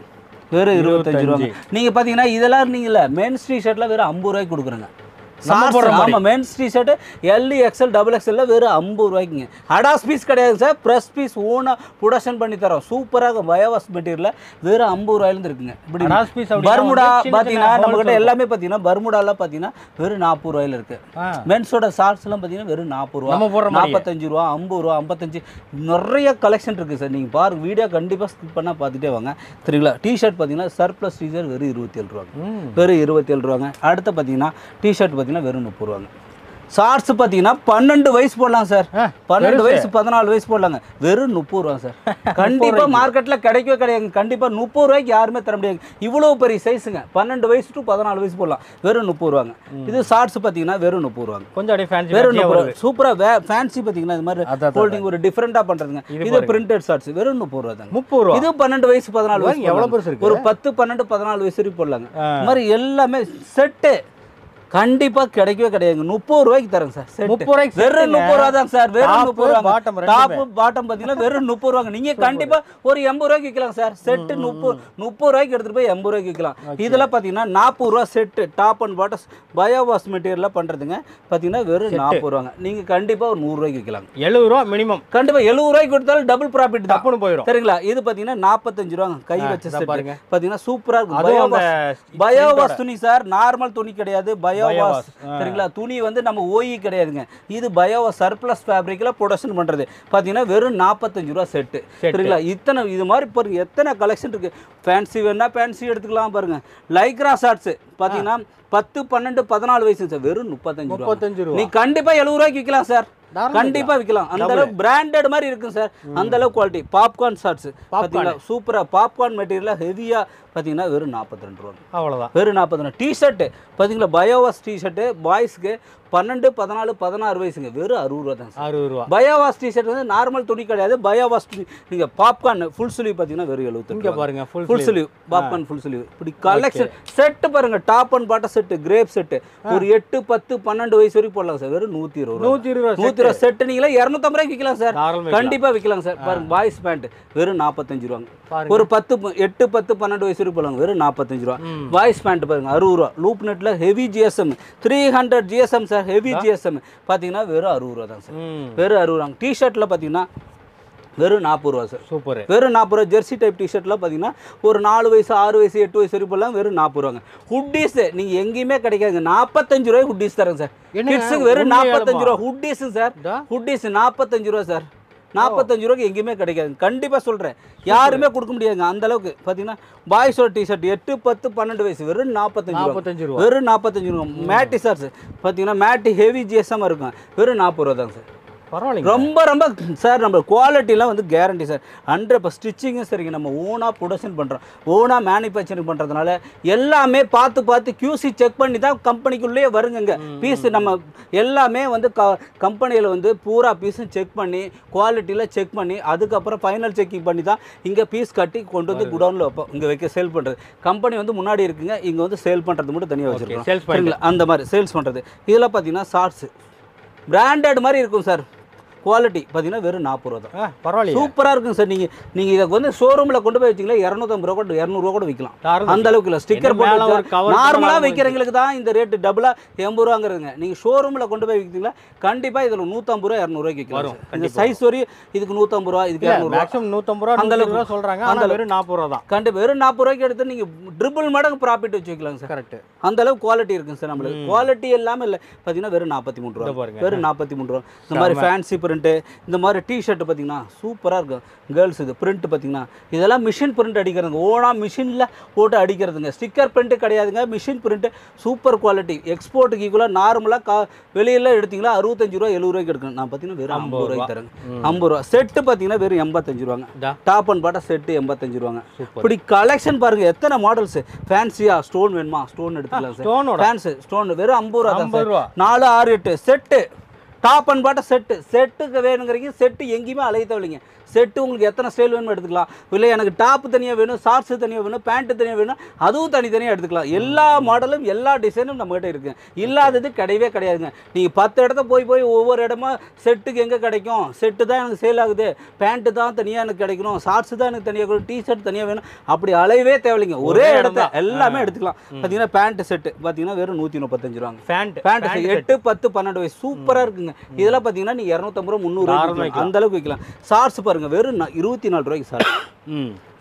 வெறும் இருபத்தஞ்சு ரூபாங்க. நீங்கள் பார்த்தீங்கன்னா இதெல்லாம் நீங்கள மென்ஸ் டிஷர்ட்டில் வெறும் ஐம்பது ரூபாய்க்கு கொடுக்குறேங்க. ஆமாம் men's t-shirt L XL double எக்ஸ்எல்ல வெறும் ஐம்பது ரூபாய்க்குங்க. அடாஸ் பீஸ் கிடையாது சார். ப்ரெஸ் பீஸ் ஓனாக ப்ரொடக்ஷன் பண்ணி தரோம். சூப்பராக பயோவாஸ் மெட்டீரியலில் வெறும் ஐம்பது ரூபாயிலேருந்து இருக்குங்க. இப்படி piece அப்படின்னா பர்முடா பார்த்தீங்கன்னா இருக்கும். எல்லாமே பார்த்தீங்கன்னா பர்முடாலாம் பார்த்தீங்கன்னா வெறும் நாற்பது ரூபாயில இருக்கு. மென்ஸோட ஷார்ட்ஸ்லாம் பார்த்தீங்கன்னா வெறும் நாற்பது ரூபா. நாற்பத்தஞ்சு ரூபா ஐம்பது ரூபா ஐம்பத்தஞ்சு. நிறைய கலெக்ஷன் இருக்குது சார். நீங்கள் பாருங்க வீடியோ கண்டிப்பாக ஸ்கிப் பண்ணால் பார்த்துட்டே வாங்க. சரிங்களா டிஷர்ட் பார்த்தீங்கன்னா சர்ப்ளஸ் டிஷர்ட் வெறும் இருபத்தி ஏழு ரூபாங்க. வெறும் இருபத்தி ஏழு ரூபாங்க. அடுத்து பார்த்தீங்கன்னா டிஷர்ட் பார்த்தீங்கன்னா வெறும் முப்பது ரூபாங்க. ஷார்ட்ஸ் பார்த்தீங்கன்னா பன்னெண்டு வயசு போடலாம் சார். பன்னெண்டு. வயசு பதினாலு வயசு போடலாங்க. வெறும் முப்பது ரூபா சார். கண்டிப்பாக மார்க்கெட்டில் கிடைக்கவே கிடையாது கண்டிப்பாக முப்பது ரூபாய்க்கு யாருமே தர முடியாது. இவ்வளோ பெரிய சைஸுங்க பன்னெண்டு வயசு டு பதினாலு வயசு போடலாம். வெறும் முப்பது ரூபாங்க. இது ஷார்ட்ஸ் பார்த்தீங்கன்னா வெறும் முப்பது ரூபாங்க. கொஞ்சம் அப்படியே வெறும் முப்பது சூப்பராக ஃபேன்சி பார்த்தீங்கன்னா இது மாதிரி ஹோல்டிங் ஒரு டிஃப்ரெண்ட்டாக பண்ணுறதுங்க இது இது பிரிண்டட் ஷார்ட்ஸ் வெறும் முப்பது ரூபா தாங்க. முப்பது ரூபா. இது பன்னெண்டு வயசு பதினாலு வயசு போடலாங்க. பெருசு. ஒரு பத்து பன்னெண்டு பதினாலு வயசு வரைக்கும் போடலாங்க. ஆ. இந்த மாதிரி எல்லாமே செட்டு கண்டிப்பா கிடைக்கவே கிடையாதுங்க. முப்பது ரூபாய்க்கு தரேங்க சார் முப்பது ரூபாய்க்கு வெறும். முப்பது ரூபா தான் சார் வெறும் முப்பது ரூபாங்க. bottom ரெண்டுமே. டாப் பாட்டம் பார்த்தீங்கன்னா வெறும் முப்பது ரூபாங்க. நீங்க கண்டிப்பா ஒரு எண்பது ரூபாய்க்கு விற்கலாம் சார். செட்டு முப்பது முப்பது ரூபாய்க்கு எடுத்துட்டு போய் எண்பது ரூபாய்க்கு விற்கலாம் இதெல்லாம் பார்த்தீங்கன்னா நாற்பது ரூபா set top and bottom biowash மெட்டீரியல்லாம் பண்றதுங்க. பார்த்தீங்கன்னா வெறும் நாற்பது ரூபாங்க. நீங்க கண்டிப்பா ஒரு நூறு ரூபாய்க்கு விற்கலாம் எழுபது ரூபா மினிமம் கண்டிப்பா எழுபது ரூபாய்க்கு கொடுத்தாலும் டபுள் ப்ராஃபிட் தப்புன்னு போயிடும் சரிங்களா? இது பார்த்தீங்கன்னா நாற்பத்தஞ்சு ரூபாங்க. கை வச்ச இதா செட் பாருங்க. பார்த்தீங்கன்னா சூப்பரா இருக்கும். பயோவாஸ் பயோவாஸ் துணி சார் நார்மல் துணி கிடையாது. பயோவாஸ் பயோவாஸ். சரிங்களா? துணி வந்து நம்ம ஓஇ கிடையாதுங்க. இது பயோவாஸ் சர்ப்ளஸ் ஃபேப்ரிக்கில் ப்ரொடக்ஷன் பண்ணுறது பார்த்தீங்கன்னா வெறும் நாற்பத்தஞ்சு ரூபா செட்டு. சரிங்களா? இத்தனை இது மாதிரி பாருங்க எத்தனை கலெக்ஷன் இருக்கு. ஃபேன்சி வேணா ஃபேன்சி எடுத்துக்கலாம் பாருங்க. லைக்ரா ஷார்ட்ஸ் பார்த்தீங்கன்னா பத்து பன்னெண்டு பதினாலு வயசு சார் வெறும் முப்பத்தஞ்சு முப்பத்தஞ்சு ரூபா. நீ கண்டிப்பா எழுபது ரூபாய்க்கு விற்கலாம் சார் கண்டிப்பா விற்கலாம். அந்த அளவு பிராண்டட் மாதிரி இருக்கும் சார். அந்த அளவு குவாலிட்டி பாப்கார்ன் ஷார்ட்ஸ் பார்த்தீங்களா சூப்பரா பாப்கார்ன் மெட்டீரியலாக ஹெவியா பார்த்தீங்கன்னா வெறும் நாற்பத்தி ரெண்டு ரூபா அவ்வளவுதான். வெறும் நாற்பது ரூபா. டிஷர்ட்டு பார்த்தீங்களா பயோவாஸ் டிஷர்ட்டு பாய்ஸ்க்கு பன்னெண்டு பதினாலு பதினாறு வயசுங்க. வெறும் அறுபது ரூபா தான் சார். அறுபது ரூபா. பயோவாஸ் டிஷர்ட் வந்து நார்மல் துணி கிடையாது. பயோவாஸ் நீங்கள் பாப்கார்ன் ஃபுல் ஸ்லீவ் பார்த்தீங்கன்னா வெறும் இங்க எழுபத்தெட்டு பாருங்க full full sleeve popcorn full sleeve இப்படி கலெக்ஷன் செட்டு பாருங்க top and bottom set crepe set ஒரு எட்டு பத்து பன்னெண்டு வயசு வரைக்கும் போடலாம் சார். வெறும் நூற்றி இருபது ரூபா நூத்தி இருபது ரூபா நூற்றி இருபது செட்டு நீங்களே இரநூத்தம்பது ரூபாய்க்கு விற்கலாம் சார். தாராளமா கண்டிப்பா விற்கலாம் சார். பாருங்க பாய்ஸ் பேண்ட் வெறும் நாற்பத்தஞ்சு ரூபாங்க. ஒரு பத்து எட்டு பத்து பன்னெண்டு வயசு வரைக்கும் போலாங்க வெறும் நாற்பத்தஞ்சு ரூபா. பாய்ஸ் பேண்ட் பாருங்க அறுபது ரூபா. லூப் நெட்ல heavy GSM three hundred GSM sir heavy GSM பார்த்தீங்கன்னா வெறும் அறுபது ரூபா தான் சார். வெறும் அறுபது ரூபா. டிஷர்ட்டில் பார்த்தீங்கன்னா வெறும் நாற்பது ரூபா சார். சூப்பர். வெறும் நாற்பது ரூபா. ஜெர்சி டைப் டிஷர்ட்லாம் பார்த்தீங்கன்னா ஒரு நாலு வயசு ஆறு வயசு எட்டு வயசு வரைக்கும் போலாம் வெறும் நாற்பது ரூபாங்க. ஹுட்டீஸ் நீங்கள் எங்கேயுமே கிடைக்காதுங்க. நாற்பத்தஞ்சு ரூபாய் ஹுட்டீஸ் தரேங்க சார். கிட்ஸுக்கு வெறும்? நாற்பத்தஞ்சு ரூபா. ஹுட்டீஸு சார்? ஹுட்டீஸ் நாற்பத்தஞ்சு ரூபா சார். நாற்பத்தஞ்சு ரூபாய்க்கு எங்கேயுமே கிடைக்காது. கண்டிப்பாக சொல்கிறேன் யாருமே கொடுக்க முடியாதுங்க அந்த அளவுக்கு. பார்த்தீங்கன்னா பாய்ஸோட டிஷர்ட் எட்டு பத்து பன்னெண்டு வயசு வெறும் நாற்பத்தஞ்சு நாற்பத்தஞ்சு ரூபா. வெறும் நாற்பத்தஞ்சு ரூபா மேட்டி சார் பார்த்தீங்கன்னா மேட்டி ஹெவி ஜிஎஸ்எம் இருக்கும். வெறும் நாற்பது ரூபா தாங்க சார் பரவாயில்லைங்க. ரொம்ப ரொம்ப சார் நம்ம குவாலிட்டிலாம் வந்து கேரண்டி சார். ஹண்ட்ரட் இப்போ ஸ்டிச்சிங்கும் சரிங்க நம்ம ஓனாக ப்ரொடக்ஷன் பண்ணுறோம் ஓனாக மேனுஃபேக்சரிங் பண்ணுறதுனால எல்லாமே பார்த்து பார்த்து QC செக் பண்ணி தான் கம்பெனிக்குள்ளேயே வருங்கங்க. பீஸ் நம்ம எல்லாமே வந்து க கம்பெனியில் வந்து பூரா பீஸும் செக் பண்ணி குவாலிட்டியில் செக் பண்ணி அதுக்கப்புறம் ஃபைனல் செக்கிங் பண்ணி தான் இங்கே பீஸ் கட்டி கொண்டு வந்து குடோனில் வைப்போம். இங்கே வைக்க சேல் பண்ணுறது கம்பெனி வந்து முன்னாடி இருக்குங்க இங்கே வந்து சேல் பண்ணுறது மட்டும் தனியாக வச்சுருக்கோம். அந்த மாதிரி சேல்ஸ் பண்ணுறது இதெல்லாம் பார்த்தீங்கன்னா ஷார்ட்ஸு பிராண்டட் மாதிரி இருக்கும் சார் குவாலிட்டி பார்த்தீங்கன்னா வெறும் நாற்பது ரூபா தான். ஆ பரவாயில்லையே. சூப்பராக இருக்குங்க சார். நீங்கள் நீங்கள் இதை வந்து ஷோரூமில் கொண்டு போய் வச்சிங்களா? இரநூத்தம்பது ரூபா கூட இரநூறுவா கூட விற்கலாம். அந்த அளவுக்கு இல்லை. ஸ்டிக்கர் போட்டு நார்மலாக விற்கிறவங்களுக்கு தான் இந்த ரேட்டு டபுளாக எண்பது ரூபாங்கிறதுங்க. நீங்கள் ஷோரூமில் கொண்டு போய் விற்கிறீங்களா கண்டிப்பாக இதில் நூற்றம்பது ரூபா இரநூறுவாய்க்கு விற்கலாம். இந்த சைஸ் வரையும் இதுக்கு நூற்றம்பது ரூபா இதுக்கு இரநூறுவா நூற்றம்பது ரூபா. அந்த அளவுக்கு. ரூபா சொல்றாங்க. அந்த வெறும் நாற்பது ரூபா தான். கண்டிப்பாக வெறும் நாற்பது ரூபாய்க்கு எடுத்து நீங்கள் ட்ரிபிள் மடங்கு ப்ராஃபிட் வச்சு வைக்கலாங்க சார். கரெக்ட் அந்த அளவுக்கு குவாலிட்டி இருக்குங்க சார் நம்மளுக்கு. குவாலிட்டி எல்லாமே இல்லை. பார்த்தீங்கன்னா வெறும் நாற்பத்தி மூணு ரூபா. வெறும் நாற்பத்தி மூணு ரூபா. இந்த மாதிரி ஃபேன்சி பிரிண்ட் பிரிண்ட்டு இந்த மாதிரி டிஷர்ட் பார்த்தீங்கன்னா சூப்பராக இருக்கும். கேர்ள்ஸ் இது பிரிண்ட் பார்த்தீங்கன்னா. இதெல்லாம் மிஷின் பிரிண்ட் அடிக்கிறதுங்க. ஓனா மிஷினில் போட்டு அடிக்கிறதுங்க. ஸ்டிக்கர் பிரிண்ட்டு கிடையாதுங்க. மிஷின் பிரிண்ட்டு சூப்பர் குவாலிட்டி எக்ஸ்போர்ட்டுக்கு ஈக்குவலாக நார்மலாக கா வெளியில் எடுத்தீங்களா அறுபத்தஞ்சு ரூபா எழுபது ரூபாய்க்கு எடுக்கணும் நான் பார்த்தீங்கன்னா வெறும் ஐம்பது ரூபாய்க்கு தரேங்க. ஐம்பது ரூபா. செட்டு பார்த்தீங்கன்னா வெறும் எண்பத்தஞ்சு ரூபாங்க. டாப் அண்ட் பாட்டா செட்டு எண்பத்தஞ்சு ரூபாங்க. இப்படி கலெக்ஷன் பாருங்க. எத்தனை மாடல்ஸ் ஃபேன்சியா ஸ்டோன் வேணுமா? ஸ்டோன் எடுத்துக்கலாம் சார் ஃபேன்ஸ் ஸ்டோன் வெறும் ஐம்பது ரூபா நாலு ஆறு எட்டு. Set top and bottom set செட்டுக்கு வேணுங்கிறீங்க செட்டு எங்கேயுமே அலைய தேவையில்லைங்க. செட்டு உங்களுக்கு எத்தனை ஸ்டைல் வேணும் எடுத்துக்கலாம். இல்லை எனக்கு டாப் தனியாக வேணும் ஷார்ட்ஸ் தனியாக வேணும் பேண்ட்டு தனியாக வேணும் அதுவும் தனித்தனியாக எடுத்துக்கலாம். எல்லா மாடலும் எல்லா டிசைனும் நம்மகிட்ட இருக்கு. இல்லாதது கிடையவே கிடையாதுங்க. நீங்கள் பத்து இடத்த போய் போய் ஒவ்வொரு இடமா செட்டுக்கு எங்கே கிடைக்கும்? செட்டு தான் எனக்கு சேல் ஆகுது. பேண்ட்டு தான் தனியாக எனக்கு கிடைக்கணும். ஷார்ட்ஸ் தான் எனக்கு தனியாக டி ஷர்ட் தனியாக வேணும். அப்படி அலையவே தேவையில்லைங்க. ஒரே இடத்த எல்லாமே எடுத்துக்கலாம். பார்த்தீங்கன்னா பேண்ட் செட்டு பார்த்தீங்கன்னா வெறும் நூற்றி முப்பத்தஞ்சு ரூபாங்க பேண்ட் set. எட்டு பத்து பன்னெண்டு வயசு. சூப்பராக இருக்குங்க. இதெல்லாம் பார்த்தீங்கன்னா நீ இரநூத்தம்பது ரூபா முந்நூறு அந்த அளவுக்கு வைக்கலாம். ஷார்ட்ஸ் பாருங்க வெறும் இருபத்தி நாலு ரூபாய்க்கு சார்.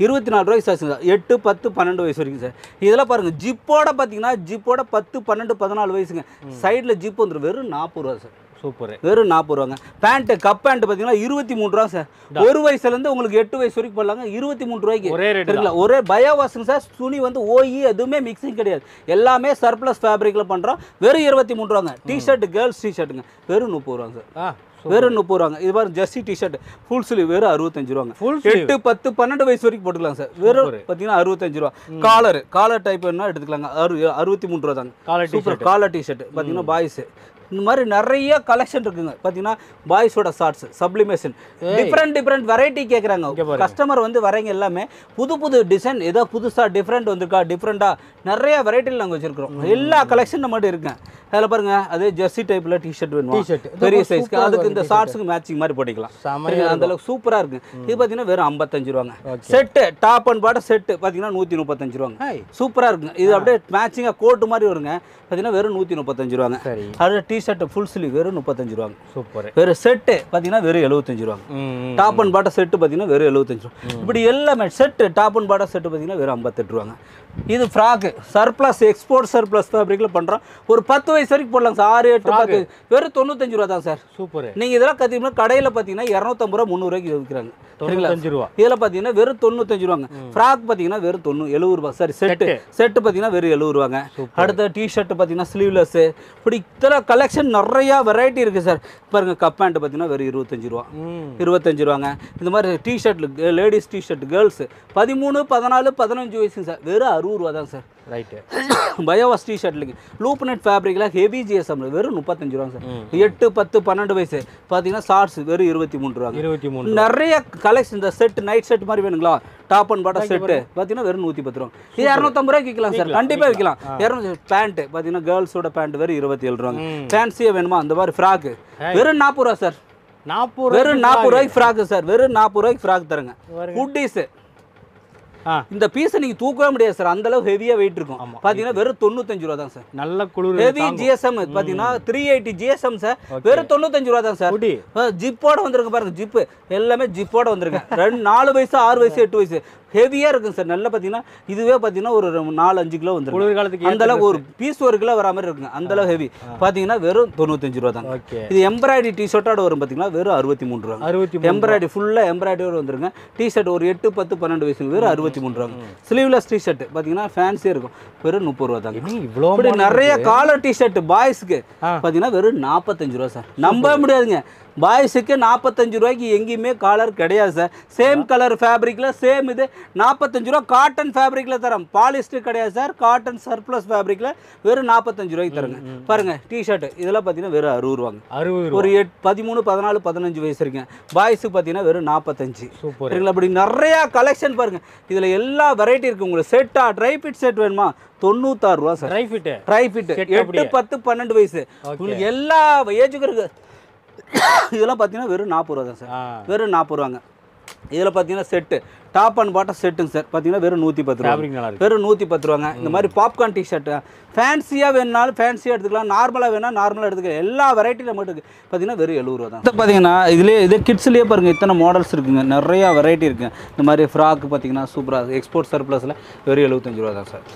இருபத்தி நாலு ரூபாய்க்கு சார் எட்டு பத்து பன்னெண்டு வயசு வரைக்கும் சார். இதெல்லாம் பாருங்க ஜிப்போட பார்த்தீங்கன்னா ஜிப்போட பத்து பன்னெண்டு பதினாலு வயசுங்க. சைடில் ஜிப் வந்துடும் வெறும் நாற்பது ரூபா சார். சூப்பர். வெறும் நாற்பது ரூபாங்க. பேண்ட்டு கப் பேண்ட் பார்த்தீங்கன்னா இருபத்தி மூணு ரூபா சார். ஒரு வயசுலேருந்து உங்களுக்கு எட்டு வயசு வரைக்கும் போடலாங்க. இருபத்தி மூணு ரூபாய்க்கு. ஒரே ரேட் சரிங்களா? ஒரே பயோவாஷுங்க சார். துணி வந்து ஓஇ எதுவுமே மிக்சிங் கிடையாது. எல்லாமே சர்ப்ளஸ் ஃபேப்ரிக்கில் பண்ணுறோம் வெறும் இருபத்தி மூணு ரூபாங்க. டிஷர்ட் கேர்ள்ஸ் டிஷர்ட்டுங்க வெறும் முப்பது ரூபாங்க சார். வெறும் முப்பது ரூபாங்க. இது பாருங்க ஜெர்சி டிஷர்ட் ஃபுல் ஸ்லீவ் வெறும் அறுபத்தஞ்சு ரூபாங்க. ஃபுல் எட்டு பத்து பன்னெண்டு வயசு வரைக்கும் போட்டுக்கலாம் சார். வெறும். பார்த்தீங்கன்னா அறுபத்தஞ்சு ரூபா. காலர் காலர் டைப் வேணும்னா எடுத்துக்கலாங்க. அறு அறுபத்தி மூணு ரூபா தாங்க. Collar super. காலர் டிஷர்ட் பார்த்தீங்கன்னா பாய்ஸ் இந்த மாதிரி நிறைய கலெக்ஷன் இருக்குங்க. பார்த்தீங்கன்னா பாய்ஸோட shorts sublimation different different variety கேட்குறாங்க. கஸ்டமர் வந்து வரீங்க எல்லாமே புது புது டிசைன் ஏதோ புதுசாக டிஃப்ரெண்ட் வந்திருக்கா டிஃப்ரெண்ட்டாக நிறைய வெரைட்டியில் நாங்கள் வச்சிருக்கிறோம். எல்லா கலெக்ஷன் நம்மகிட்ட இருக்குங்க அதில் பாருங்க அதே ஜெர்சி டைப்பில் டிஷர்ட் வேணுமா? பெரிய சைஸ்க்கு அதுக்கு இந்த. ஷார்ட்ஸுக்கு மேட்சிங் மாதிரி போட்டுக்கலாம்? அந்த அளவுக்கு சூப்பராக இருக்கு. இது பார்த்தீங்கன்னா வெறும் ஐம்பத்தஞ்சு ரூபாங்க. Set top and bottom set பார்த்தீங்கன்னா நூற்றி முப்பத்தஞ்சு ரூபாங்க. சூப்பராக இருக்குங்க. இது அப்படியே மேட்சிங்காக கோட்டு மாதிரி வருங்க. பார்த்தீங்கன்னா வெறும் நூற்றி முப்பத்தஞ்சு ரூபாங்க. அது டிஷர்ட் ஃபுல் ஸ்லீவ் வெறும் முப்பத்தஞ்சு ரூபாங்க. சூப்பர். வெறும் செட்டு பார்த்தீங்கன்னா வெறும் எழுபத்தஞ்சு ரூபாங்க. டாப் அண்ட் பாட்டம் செட்டு பார்த்தீங்கன்னா வெறும் எழுபத்தஞ்சு ரூபா. இப்படி எல்லாமே set top and bottom set பார்த்தீங்கன்னா வெறும் ஐம்பத்தெட்டு ரூபாங்க. இது ஃப்ராக்கு சர்ப்ளஸ் எக்ஸ்போர்ட் சர்ப்ளஸ் ஃபேப்ரிக்கில் பண்ணுறோம் ஒரு பத்து வயசு வரைக்கும் போடலாம் சார். ஆறு எட்டு பத்து வெறும் தொண்ணூத்தஞ்சு ரூபா தான் சார். சூப்பர். நீங்கள் இதெல்லாம் கற்றுக்கணும் கடையில் பார்த்தீங்கன்னா இரநூத்தம்பது ரூபா முந்நூறுவாய்க்கு விற்கிறாங்க. தொண்ணூத்தஞ்சு ரூபா. இதில் பார்த்தீங்கன்னா வெறும் தொண்ணூத்தஞ்சு ரூபாங்க. ஃப்ராக் பார்த்தீங்கன்னா வெறும் தொண்ணூ எழுபது ரூபா. சாரி செட்டு செட்டு பார்த்தீங்கன்னா வெறும் எழுபது ரூபாங்க. அடுத்த டிஷர்ட் பார்த்தீங்கன்னா ஸ்லீவ்லெஸ்ஸு இப்படி இத்தனை கலெக்ஷன் நிறையா வெரைட்டி இருக்குது சார் பாருங்க கப் பேண்ட் பார்த்தீங்கன்னா வெறும் இருபத்தஞ்சு ரூபா. இருபத்தஞ்சு ரூபாங்க. இந்த மாதிரி டிஷர்ட் லேடிஸ் டிஷர்ட் கேர்ள்ஸு பதிமூணு பதினாலு பதினஞ்சு வயசுங்க சார் வெறும் அறுபது ரூபா தான் சார் ரைட்டு பயோவாஸ் டிஷர்ட்லுங்க லூப் நெட் ஃபேப்ரிக்கில் ஹெவி ஜிஎஸ்எம் வெறும் முப்பத்தஞ்சு ரூபாங்க சார். எட்டு பத்து பன்னெண்டு வயசு. பார்த்தீங்கன்னா ஷார்ட்ஸ் வெறும் இருபத்தி மூணு ரூபாங்க. இருபத்தி மூணு நிறைய கலெக்ஷன் இந்த செட் நைட் செட் மாதிரி வேணுங்களா? டாப் அண்ட் பாட்டம் செட்டு பார்த்தீங்கன்னா வெறும் நூற்றி பத்து ரூபா இது இரநூத்தம்பது ரூபாய்க்கு விற்கலாம் சார். கண்டிப்பாக விற்கலாம் இரநூத்தி பேண்ட்டு பார்த்தீங்கன்னா கேர்ள்ஸோட பேண்ட் வெறும் இருபத்தி ஏழு ரூபாங்க ஃபேன்சியாக வேணுமா? அந்த மாதிரி ஃப்ராக்கு வெறும் நாற்பது ரூபா சார். நாற்பது வெறும் நாற்பது ரூபாய்க்கு ஃப்ராக்கு சார். வெறும் நாற்பது ரூபாய்க்கு ஃப்ராக் தரங்க. குட்டீஸு இந்த பீஸை நீங்கள் தூக்கவே முடியாது சார் அந்த அளவு ஹெவியாக வெயிட் இருக்கும். ஆமா. பார்த்தீங்கன்னா வெறும் தொண்ணூத்தஞ்சு ரூபா தான் சார் நல்ல குளிர் ஹெவி ஜிஎஸ்எம் பார்த்தீங்கன்னா த்ரீ எயிட்டி ஜிஎஸ்எம் சார் வெறும் தொண்ணூத்தஞ்சு ரூபா தான் சார் ஜிப்போட வந்துருங்க பாருங்க ஜிப்பு எல்லாமே ஜிப்போட வந்துருங்க ரெண்டு நாலு வயசு ஆறு வயசு எட்டு வயசு. ஹெவியாக இருக்கும் சார். நல்லா பார்த்தீங்கன்னா இதுவே பார்த்தீங்கன்னா ஒரு நாலு அஞ்சு கிலோ வந்துருக்கு குளிர் காலத்துக்கு அந்த அளவுக்கு ஒரு பீஸ் ஒரு கிலோ வர மாதிரி இருக்குங்க. அந்த அளவு ஹெவி பார்த்தீங்கன்னா வெறும் தொண்ணூத்தஞ்சு ரூபா தான் இது எம்ப்ராய்டரி டிஷர்ட்டோட வரும் பார்த்தீங்கன்னா வெறும் அறுபத்தி மூணு ரூபா. அறுபத்தி எம்ப்ராய்டரி ஃபுல்லாக எம்ப்ராய்டரி வந்துருங்க. டிஷர்ட் ஒரு எட்டு பத்து பன்னெண்டு வயசு வெறும் அறுபத்தி மூணு ரூபாங்க. ஸ்லீவ்லெஸ் டிஷர்ட் பார்த்தீங்கன்னா ஃபேன்சியாக இருக்கும். வெறும் முப்பது ரூபா தாங்க. இவ்வளோ நிறைய காலர் டிஷர்ட் பாய்ஸ்க்கு ஆ. பார்த்தீங்கன்னா வெறும் நாற்பத்தஞ்சு ரூபா சார். நம்ப முடியாதுங்க. பாய்ஸுக்கு நாற்பத்தஞ்சு ரூபாய்க்கு எங்கேயுமே காலர் கிடையாது சார் சேம் கலர் ஃபேப்ரிக்கில் சேம் இது. நாற்பத்தஞ்சு ரூபா காட்டன் ஃபேப்ரிக்கில் தரோம் பாலிஸ்டர் கிடையாது சார் காட்டன் சர்ப்ளஸ் ஃபேப்ரிக்கில் வெறும் நாற்பத்தஞ்சு ரூபாய்க்கு தருங்க பாருங்க டிஷர்ட் இதெல்லாம் பார்த்தீங்கன்னா வெறும் அறுபது ரூபாங்க. அறுபது ஒரு எட் பதிமூணு பதினாலு பதினஞ்சு வயசு இருக்குங்க பாய்ஸுக்கு பார்த்தீங்கன்னா வெறும் நாற்பத்தஞ்சு சூப்பர் சரிங்களா? அப்படி நிறையா கலெக்ஷன் பாருங்க. இதில் எல்லா வெரைட்டி இருக்கு. உங்களுக்கு செட்டா ட்ரை ஃபிட் செட் வேணுமா? தொண்ணூத்தாறு ரூபா sir dry fit dry fit எட்டு. பத்து பன்னெண்டு வயசு. உங்களுக்கு எல்லா ஏஜுக்கும் இருக்கு. இதெல்லாம் பார்த்தீங்கன்னா வெறும் நாற்பது ரூபா தான் சார் வெறும் நாற்பது ரூபாங்க. இதில் பார்த்தீங்கன்னா செட்டு டாப் அண்ட் பாட்டம் செட்டுங்க சார். பார்த்தீங்கன்னா வெறும் நூற்றி பத்து ரூபா வெறும் நூற்றி பத்து ரூபாங்க. இந்த மாதிரி பாப்கார்ன் டிஷர்ட்டு ஃபேன்சியாக வேணுனாலும் ஃபேன்சியாக எடுத்துக்கலாம். நார்மலாக வேணா நார்மலாக எடுத்துக்கலாம். எல்லா வெரைட்டியில் மட்டும் இருக்குது பார்த்தீங்கன்னா வெறும் எழுபது ரூபா தான் பார்த்தீங்கன்னா இதுலேயே இது கிட்ஸ்லேயே பாருங்கள் இத்தனை மாடல்ஸ் இருக்குங்க. நிறையா வெரைட்டி இருக்குங்க. இந்த மாதிரி ஃப்ராக் பார்த்தீங்கன்னா சூப்பராக எக்ஸ்போர்ட் சர்ப்ளஸில் வெறும் எழுபத்தஞ்சு ரூபா தான் சார்.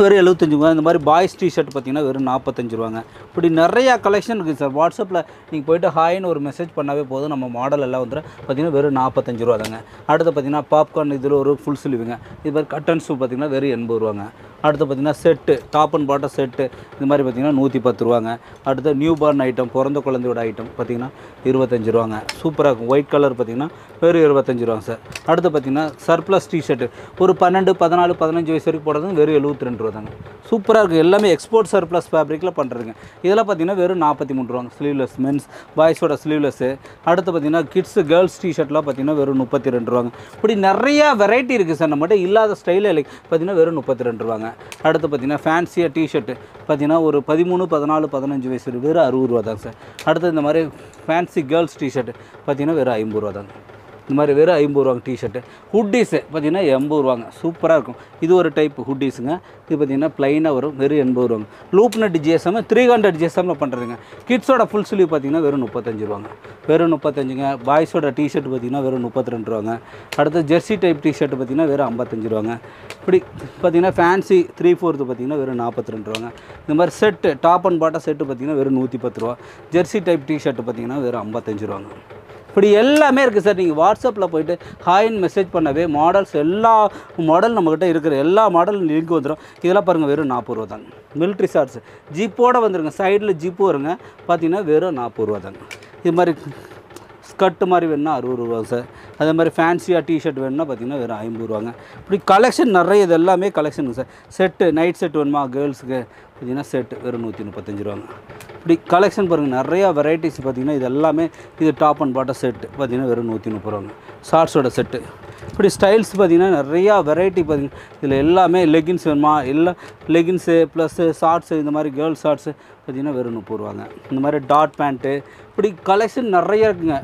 வெறும் எழுபத்தஞ்சு ரூபா இந்த மாதிரி பாய்ஸ் டிஷர்ட் பார்த்தீங்கன்னா வெறும் நாற்பத்தஞ்சு ரூபாங்க. இப்படி நிறையா கலெக்ஷன் இருக்குது சார் வாட்ஸ்அப்பில் நீங்கள் போய்ட்டு ஹாய்னு ஒரு மெசேஜ் பண்ணாவே போதும். நம்ம மாடல் எல்லாம் வந்துடும் பார்த்தீங்கன்னா வெறும் நாற்பத்தஞ்சு ரூபா தாங்க அடுத்து பார்த்தீங்கன்னா பாப்கார்ன் இதில் ஒரு ஃபுல் ஸ்லீவுங்க இது மாதிரி கட்டன் ஷூ பார்த்தீங்கன்னா வெறும் எண்பது ரூபாங்க. அடுத்து பார்த்தீங்கன்னா set top and bottom set இந்த மாதிரி பார்த்தீங்கன்னா நூற்றி பத்து ரூபாங்க. அடுத்து நியூ பார்ன் ஐட்டம் பிறந்த குழந்தையோட ஐட்டம் பார்த்தீங்கன்னா இருபத்தஞ்சி ரூபாங்க. சூப்பராக இருக்கும். ஒயிட் கலர் பார்த்தீங்கன்னா வெறும் இருபத்தஞ்சி ரூபாங்க சார் அடுத்து பார்த்தீங்கன்னா சர்ப்ளஸ் டிஷர்ட்டு ஒரு பன்னெண்டு பதினாலு பதினஞ்சு வயசு வரைக்கும் போடுறது வெறும் எழுபத்தி ரெண்டு ரூபா தாங்க சூப்பராக இருக்குது எல்லாமே எக்ஸ்போர்ட் சர்ப்ளஸ் ஃபேப்ரிக்கில் பண்ணுறதுங்க இதெல்லாம் பார்த்தீங்கன்னா வெறும் நாற்பத்தி மூணு ரூபாங்க ஸ்லீவ்லெஸ் மென்ஸ் பாய்ஸோட ஸ்லீவ்லெஸ்ஸு அடுத்து பார்த்தீங்கன்னா கிட்ஸு கேர்ள்ஸ் டிஷர்ட்லாம் பார்த்தீங்கன்னா வெறும் முப்பத்தி ரெண்டு ரூபாங்க. இப்படி நிறையா வெரைட்டி இருக்குது சார் நம்மகிட்ட இல்லாத ஸ்டைலில் இல்லை. பார்த்தீங்கன்னா வெறும் முப்பத்தி ரெண்டு ரூபாங்க. அடுத்து பார்த்தீங்கன்னா ஃபேன்சியாக டிஷர்ட்டு பார்த்தீங்கன்னா ஒரு பதிமூணு பதினாலு பதினஞ்சு வயசு வெறும் அறுபது ரூபா தாங்க சார். அடுத்து இந்த மாதிரி ஃபேன்சி கேர்ள்ஸ் டிஷர்ட்டு பார்த்தீங்கன்னா வெறும் ஐம்பது ரூபா தாங்க இந்த மாதிரி வெறும் ஐம்பது ரூபாங்க டிஷர்ட்டு ஹுட்டீஸு பார்த்திங்கன்னா எண்பது ரூபாங்க. சூப்பராக இருக்கும். இது ஒரு டைப் ஹுட்டீஸுங்க இது பார்த்தீங்கன்னா ப்ளைனாக வரும். வெறும் எண்பது ரூபாங்க. Loop net GSM three hundred ஜிஎஸ்எம்மில் பண்ணுறதுங்க கிட்ஸோட ஃபுல் ஸ்லீவ் பார்த்தீங்கன்னா வெறும் முப்பத்தஞ்சு ரூபாங்க. வெறும் முப்பத்தஞ்சுங்க. பாய்ஸோட டிஷர்ட் பார்த்தீங்கன்னா வெறும் முப்பத்தி ரெண்டு ரூபாங்க. அடுத்து ஜெர்சி டைப் டிஷர்ட் பார்த்திங்கன்னா வெறும் ஐம்பத்தஞ்சு ரூபாங்க. இப்படி பார்த்தீங்கன்னா ஃபேன்சி த்ரீ ஃபோர்த்து பார்த்தீங்கன்னா வெறும் நாற்பத்தி ரெண்டு ரூபாங்க. இந்த மாதிரி set top and bottom set பார்த்தீங்கன்னா வெறும் நூற்றி பத்து ரூபா. ஜெர்சி டைப் டிஷர்ட் பார்த்தீங்கன்னா வெறும் ஐம்பத்தஞ்சு ரூபாங்க. இப்படி எல்லாமே இருக்குது சார். நீங்கள் வாட்ஸ்அப்பில் போயிட்டு ஹாய்ன்னு மெசேஜ் பண்ணவே மாடல்ஸ் எல்லா மாடல் நம்மக்கிட்ட இருக்கிற எல்லா மாடல் லிங்க் வந்துடும் இதெல்லாம் பாருங்கள் வெறும் நாற்பது ரூபா தாங்க. மிலிட்ரி ஷார்ட்ஸ் ஜிப்போடு வந்துருங்க. சைடில் ஜிப்பு வருங்க. பார்த்தீங்கன்னா வெறும் நாற்பது ரூபா தாங்க. இது மாதிரி ஸ்கர்ட் மாதிரி வேணும்னா அறுபது ரூபா சார். அதே மாதிரி ஃபேன்சியாக டிஷர்ட் வேணும்னா பார்த்திங்கன்னா வெறும் ஐம்பது ரூபாங்க. இப்படி கலெக்ஷன் நிறைய இது எல்லாமே கலெக்ஷனுங்க சார். செட்டு நைட் செட் வேணுமா? கேர்ள்ஸுக்கு பார்த்தீங்கன்னா செட்டு வெறும் நூற்றி முப்பத்தஞ்சு ரூபாங்க. இப்படி கலெக்ஷன் பாருங்கள் நிறையா வெரைட்டிஸ் பார்த்தீங்கன்னா இது எல்லாமே இது டாப் அண்ட் பாட்டம் செட்டு பார்த்தீங்கன்னா வெறும் நூற்றி முப்பது ரூபாங்க. ஷார்ட்ஸோட செட்டு இப்படி ஸ்டைல்ஸ் பார்த்தீங்கன்னா நிறையா வெரைட்டி பார்த்தீங்கன்னா இதில் எல்லாமே லெகின்ஸ் வேணுமா? எல்லாம் லெகின்ஸு ப்ளஸ்ஸு ஷார்ட்ஸு இந்த மாதிரி கேர்ள்ஸ் ஷார்ட்ஸு பார்த்தீங்கன்னா வெறும் முப்பது ரூபாங்க. இந்த மாதிரி டாட் பேண்ட்டு இப்படி கலெக்ஷன் நிறைய இருக்குங்க.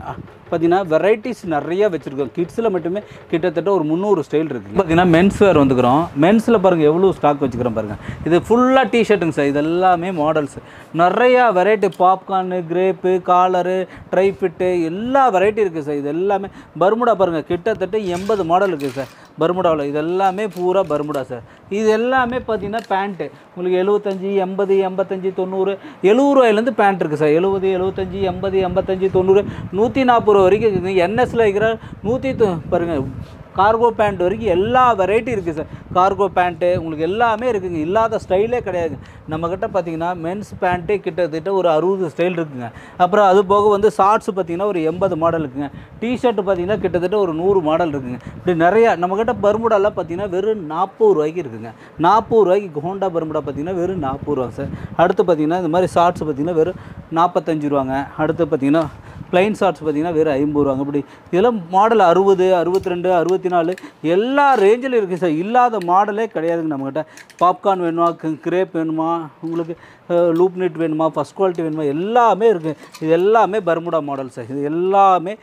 பார்த்தீங்கன்னா வெரைட்டிஸ் நிறைய வச்சுருக்கோம். கிட்ஸில் மட்டுமே கிட்டத்தட்ட ஒரு முந்நூறு ஸ்டைல் இருக்குது பார்த்தீங்கன்னா மென்ஸ் வேர் வந்துக்கிறோம். மென்ஸில் பாருங்கள் எவ்வளோ ஸ்டாக் வச்சுக்கிறோம் பாருங்கள் இது ஃபுல்லாக டிஷர்ட்டுங்க சார் இது எல்லாமே மாடல்ஸ் நிறையா variety popcorn crepe collar dry fit எல்லா வெரைட்டி இருக்குது சார் இது எல்லாமே. பர்முடா பாருங்கள் கிட்டத்தட்ட எண்பது மாடல் இருக்குது சார் பர்முடாவில் இது எல்லாமே பூரா பர்முடா சார் இது எல்லாமே பார்த்தீங்கன்னா பேண்ட்டு உங்களுக்கு எழுபத்தஞ்சி எண்பது எண்பத்தஞ்சு தொண்ணூறு எழுபது ரூபாயிலேருந்து பேண்ட் இருக்குது சார் எழுபது எழுபத்தஞ்சி எண்பது எண்பத்தஞ்சு தொண்ணூறு நூற்றி நாற்பது ரூபா வரைக்கும் இருக்குது. என்எஸில் இருக்கிற நூற்றி பாருங்கள் கார்கோ பேண்ட் வரைக்கும் எல்லா வெரைட்டி இருக்குது சார் கார்கோ பேண்ட்டு உங்களுக்கு எல்லாமே இருக்குதுங்க இல்லாத ஸ்டைலே கிடையாது நம்மக்கிட்ட பார்த்தீங்கன்னா மென்ஸ் பேண்ட்டே கிட்டத்தட்ட ஒரு அறுபது ஸ்டைல் இருக்குதுங்க அப்புறம் அது போக வந்து ஷார்ட்ஸ் பார்த்தீங்கன்னா ஒரு எண்பது மாடல் இருக்குதுங்க டிஷர்ட் பார்த்தீங்கன்னா கிட்டத்தட்ட ஒரு நூறு மாடல் இருக்குதுங்க இப்படி நிறையா நம்மக்கிட்ட பர்முடாலாம் பார்த்தீங்கன்னா வெறும் நாற்பது ரூபாய்க்கு இருக்குதுங்க நாற்பது ரூபாய்க்கு ஹோண்டா பர்முடா பார்த்தீங்கன்னா வெறும் நாற்பது ரூபா சார் அடுத்து பார்த்தீங்கன்னா இந்த மாதிரி ஷார்ட்ஸ் பார்த்தீங்கன்னா வெறும் நாற்பத்தஞ்சு ரூபாங்க. அடுத்து பார்த்தீங்கன்னா ப்ளைன் ஷார்ட்ஸ் பார்த்தீங்கன்னா வெறும் ஐம்பது ரூபாங்க. இப்படி இதெல்லாம் மாடல் அறுபது அறுபத்தி ரெண்டு அறுபத்தி நாலு எல்லா ரேஞ்சிலும் இருக்குது சார் இல்லாத மாடலே கிடையாதுங்க நம்மக்கிட்ட பாப்கார்ன் வேணுமா? கிரேப் வேணுமா? உங்களுக்கு லூப் நெட் வேணுமா? ஃபஸ்ட் குவாலிட்டி வேணுமா? எல்லாமே இருக்குது இது எல்லாமே பர்முடா மாடல் சார் இது எல்லாமே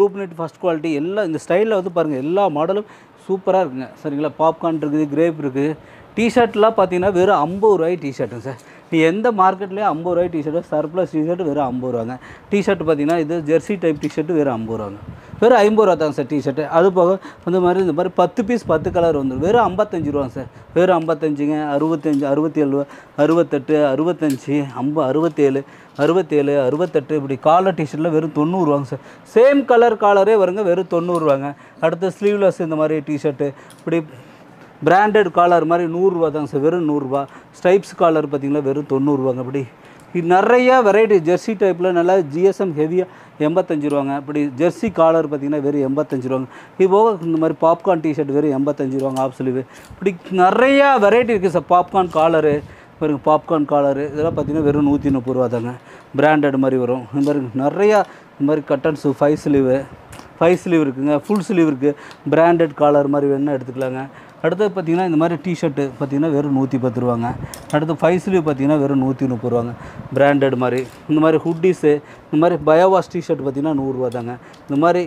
லூப் நெட் ஃபஸ்ட் குவாலிட்டி எல்லாம் இந்த ஸ்டைலில் வந்து பாருங்கள் எல்லா மாடலும் சூப்பராக இருக்குங்க. சரிங்களா? பாப்கார்ன் இருக்குது கிரேப் இருக்குது. டிஷர்ட்லாம் பார்த்தீங்கன்னா வெறும் ஐம்பது ரூபாய் டிஷர்ட்டுங்க சார் நீ எந்த மார்க்கெட்லேயும் ஐம்பது ரூபாய் டிஷர்ட்டு சர்ப்ளஸ் டிஷர்ட் வெறும் ஐம்பது ரூபாங்க. டிஷர்ட் பார்த்தீங்கன்னா இது ஜெர்சி டைப் டிஷர்ட் வெறும் ஐம்பது ரூபாங்க. வெறும் ஐம்பது ரூபா தாங்க சார் டிஷர்ட்டு அது போக இந்த மாதிரி இந்த மாதிரி பத்து பீஸ் பத்து கலர் வந்துடும் வெறும் ஐம்பத்தஞ்சு ரூபாங்க சார் வெறும் ஐம்பத்தஞ்சுங்க அறுபத்தஞ்சு அறுபத்தி ஏழு அறுபத்தெட்டு அறுபத்தஞ்சி ஐம்ப அறுபத்தேழு அறுபத்தேழு அறுபத்தெட்டு இப்படி காலர் டிஷர்ட்டில் வெறும் தொண்ணூறுவாங்க சார் சேம் கலர் காலரே வருங்க வெறும் தொண்ணூறுவாங்க அடுத்து ஸ்லீவ்லெஸ் இந்த மாதிரி டிஷர்ட்டு இப்படி பிராண்டட் காலர் மாதிரி நூறுரூவா தாங்க சார் வெறும் நூறுரூவா. ஸ்டைப்ஸ் காலர் பார்த்தீங்கன்னா வெறும் தொண்ணூறுரூவாங்க அப்படி. நிறையா நிறைய வெரைட்டி ஜெர்சி டைப்பில் நல்லா ஜிஎஸ்எம் ஹெவியாக எண்பத்தஞ்சு ரூபாங்க. இப்படி ஜெர்சி காலர் பார்த்தீங்கன்னா வெறும் எண்பத்தஞ்சு ரூபாங்க. இது போக இந்த மாதிரி பாப்கார்ன் டிஷர்ட் வெறும் எண்பத்தஞ்சு ரூபாங்க ஆஃப் இப்படி நிறையா வெரைட்டி இருக்குது சார். பாப்கார்ன் காலரு பாருங்க பாப்கார்ன் காலரு இதெல்லாம் பார்த்தீங்கன்னா வெறும் நூற்றி முப்பது ரூபா தாங்க. பிராண்டட் மாதிரி வரும். இந்த மாதிரி நிறையா இந்த மாதிரி cottons half sleeve half sleeve இருக்குதுங்க ஃபுல் ஸ்லீவ் இருக்குது பிராண்டட் காலர் மாதிரி வேணுன்னா எடுத்துக்கலாங்க. அடுத்தது பார்த்தீங்கன்னா இந்த மாதிரி டிஷர்ட்டு பார்த்தீங்கன்னா வெறும் நூற்றி பத்து ரூபாங்க. அடுத்து ஃபைவ் ஸ்லீவ் பார்த்தீங்கன்னா வெறும் நூற்றி முப்பது ரூபாங்க. பிராண்டட் மாதிரி. இந்த மாதிரி ஹுட்டிஸு இந்த மாதிரி பயோவாஸ் டிஷர்ட் பார்த்தீங்கன்னா நூறுரூவா தாங்க இந்த மாதிரி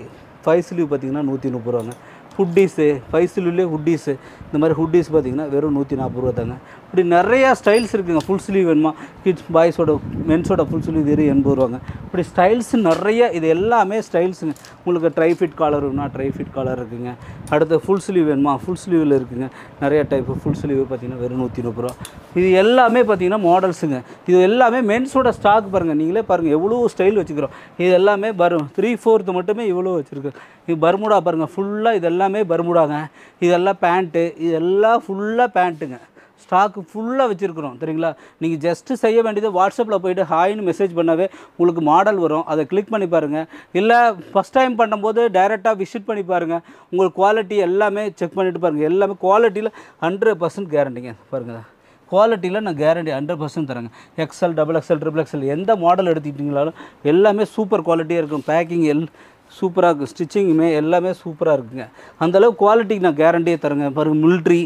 ஃபைவ் ஸ்லீவ் பார்த்தீங்கன்னா நூற்றி முப்பது ரூபாங்க. ஹுட்டீஸு ஃபைவ் ஸ்லீவ்லேயே ஹுட்டீஸு இந்த மாதிரி ஹுட்டீஸ் பார்த்தீங்கன்னா வெறும் நூற்றி நாற்பது ரூபா தாங்க இப்படி நிறையா ஸ்டைல்ஸ் இருக்குதுங்க ஃபுல் ஸ்லீவ் வேணுமா? கிட்ஸ் பாய்ஸோட மென்ஸோட ஃபுல் ஸ்லீவ் இது எண்பது ரூபாங்க. இப்படி ஸ்டைல்ஸ் நிறைய இது எல்லாமே ஸ்டைல்ஸுங்க உங்களுக்கு ட்ரை ஃபிட் காலர் வேணும்னா ட்ரை ஃபிட் காலர் இருக்குதுங்க அடுத்து ஃபுல் ஸ்லீவ் வேணுமா? ஃபுல் ஸ்லீவில் இருக்குதுங்க நிறைய டைப்பு ஃபுல் ஸ்லீவ் பார்த்தீங்கன்னா வெறும் நூற்றி முப்பது ரூபா. இது எல்லாமே பார்த்தீங்கன்னா மாடல்ஸுங்க இது எல்லாமே மென்ஸோட ஸ்டாக் பாருங்கள் நீங்களே பாருங்கள் எவ்வளோ ஸ்டைல் வச்சுக்கிறோம். இது எல்லாமே வரும் த்ரீ ஃபோர்த்து மட்டுமே இவ்வளோ வச்சுருக்கு இது பர்முடா பாருங்கள் ஃபுல்லாக இது எல்லாமே பர்முடாங்க. இதெல்லாம் பேண்ட்டு இதெல்லாம் ஃபுல்லாக பேண்ட்டுங்க ஸ்டாக்கு ஃபுல்லாக வச்சுருக்குறோம் சரிங்களா நீங்கள் ஜஸ்ட்டு செய்ய வேண்டியது வாட்ஸ்அப்பில் போயிட்டு ஹாய்னு மெசேஜ் பண்ணாவே உங்களுக்கு மாடல் வரும். அதை கிளிக் பண்ணி பாருங்கள் இல்லை ஃபஸ்ட் டைம் பண்ணும்போது டைரெக்டாக விசிட் பண்ணி பாருங்கள் உங்களுக்கு குவாலிட்டி எல்லாமே செக் பண்ணிவிட்டு பாருங்கள் எல்லாமே குவாலிட்டியில் ஹண்ட்ரட் பர்சன்ட் கேரண்டிங்க பாருங்கள் குவாலிட்டியில் நான் கேரண்டி ஹண்ட்ரட் பர்சன்ட் தரேங்க. XL double XL triple XL எந்த மாடல் எடுத்துக்கிட்டீங்களாலும் எல்லாமே சூப்பர் குவாலிட்டியாக இருக்கும். பேக்கிங் எல் சூப்பராக இருக்கும். ஸ்டிச்சிங்குமே எல்லாமே சூப்பராக இருக்குங்க. அந்தளவு குவாலிட்டிக்கு நான் கேரண்டியே தரேங்க. பாருங்கள் military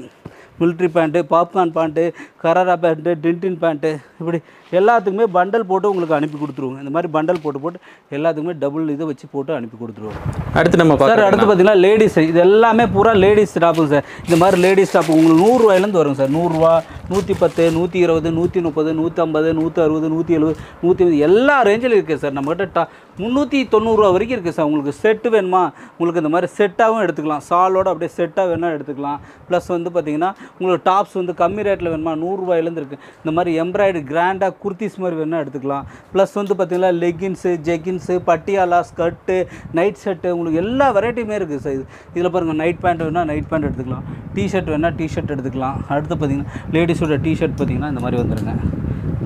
military pant popcorn pant கராரா pant டின்டின் பேண்ட்டு இப்படி எல்லாத்துக்குமே பண்டல் போட்டு உங்களுக்கு அனுப்பி கொடுத்துருவோங்க இந்த மாதிரி பண்டல் போட்டு போட்டு எல்லாத்துக்குமே டபுள் இதை வச்சு போட்டு அனுப்பி கொடுத்துருவோம். அடுத்து நம்ம சார் அடுத்து பார்த்தீங்கன்னா லேடிஸ் இது எல்லாமே பூரா லேடிஸ் ஸ்டாப்புங்க சார் இந்த மாதிரி லேடிஸ் ஸ்டாப் உங்களுக்கு நூறுரூவாயிலேருந்து வரும் சார் நூறுரூவா நூற்றி பத்து நூற்றி இருபது நூற்றி முப்பது நூற்றம்பது நூற்றி அறுபது நூற்றி எழுபது நூற்றி எல்லா ரேஞ்சிலும் இருக்குது சார் நம்மகிட்ட டா முந்நூற்றி தொண்ணூறுரூவா வரைக்கும் இருக்குது சார் உங்களுக்கு செட்டு வேணுமா? உங்களுக்கு இந்த மாதிரி செட்டாகவும் எடுத்துக்கலாம். சாலோட அப்படியே செட்டாக வேணால் எடுத்துக்கலாம். ப்ளஸ் வந்து பார்த்தீங்கன்னா உங்களுக்கு டாப்ஸ் வந்து கம்மி ரேட்டில் வேணுமா? நூறுரூவாயிலேருந்து இருக்குது இந்த மாதிரி எம்ப்ராய்டு கிராண்டாக குர்த்திஸ் மாதிரி வேணால் எடுத்துக்கலாம். ப்ளஸ் வந்து பார்த்தீங்கன்னா leggings jeggings Patiala skirt night shirt உங்களுக்கு எல்லா வெரைட்டியுமே இருக்குது சார் இது இதில் பாருங்கள் நைட் பேண்ட் வேணால் நைட் பேண்ட் எடுத்துக்கலாம். டிஷர்ட் வேணால் டிஷர்ட் எடுத்துக்கலாம். அடுத்து பார்த்தீங்கன்னா லேடிஸோட டிஷர்ட் பார்த்தீங்கன்னா இந்த மாதிரி வந்துடுங்க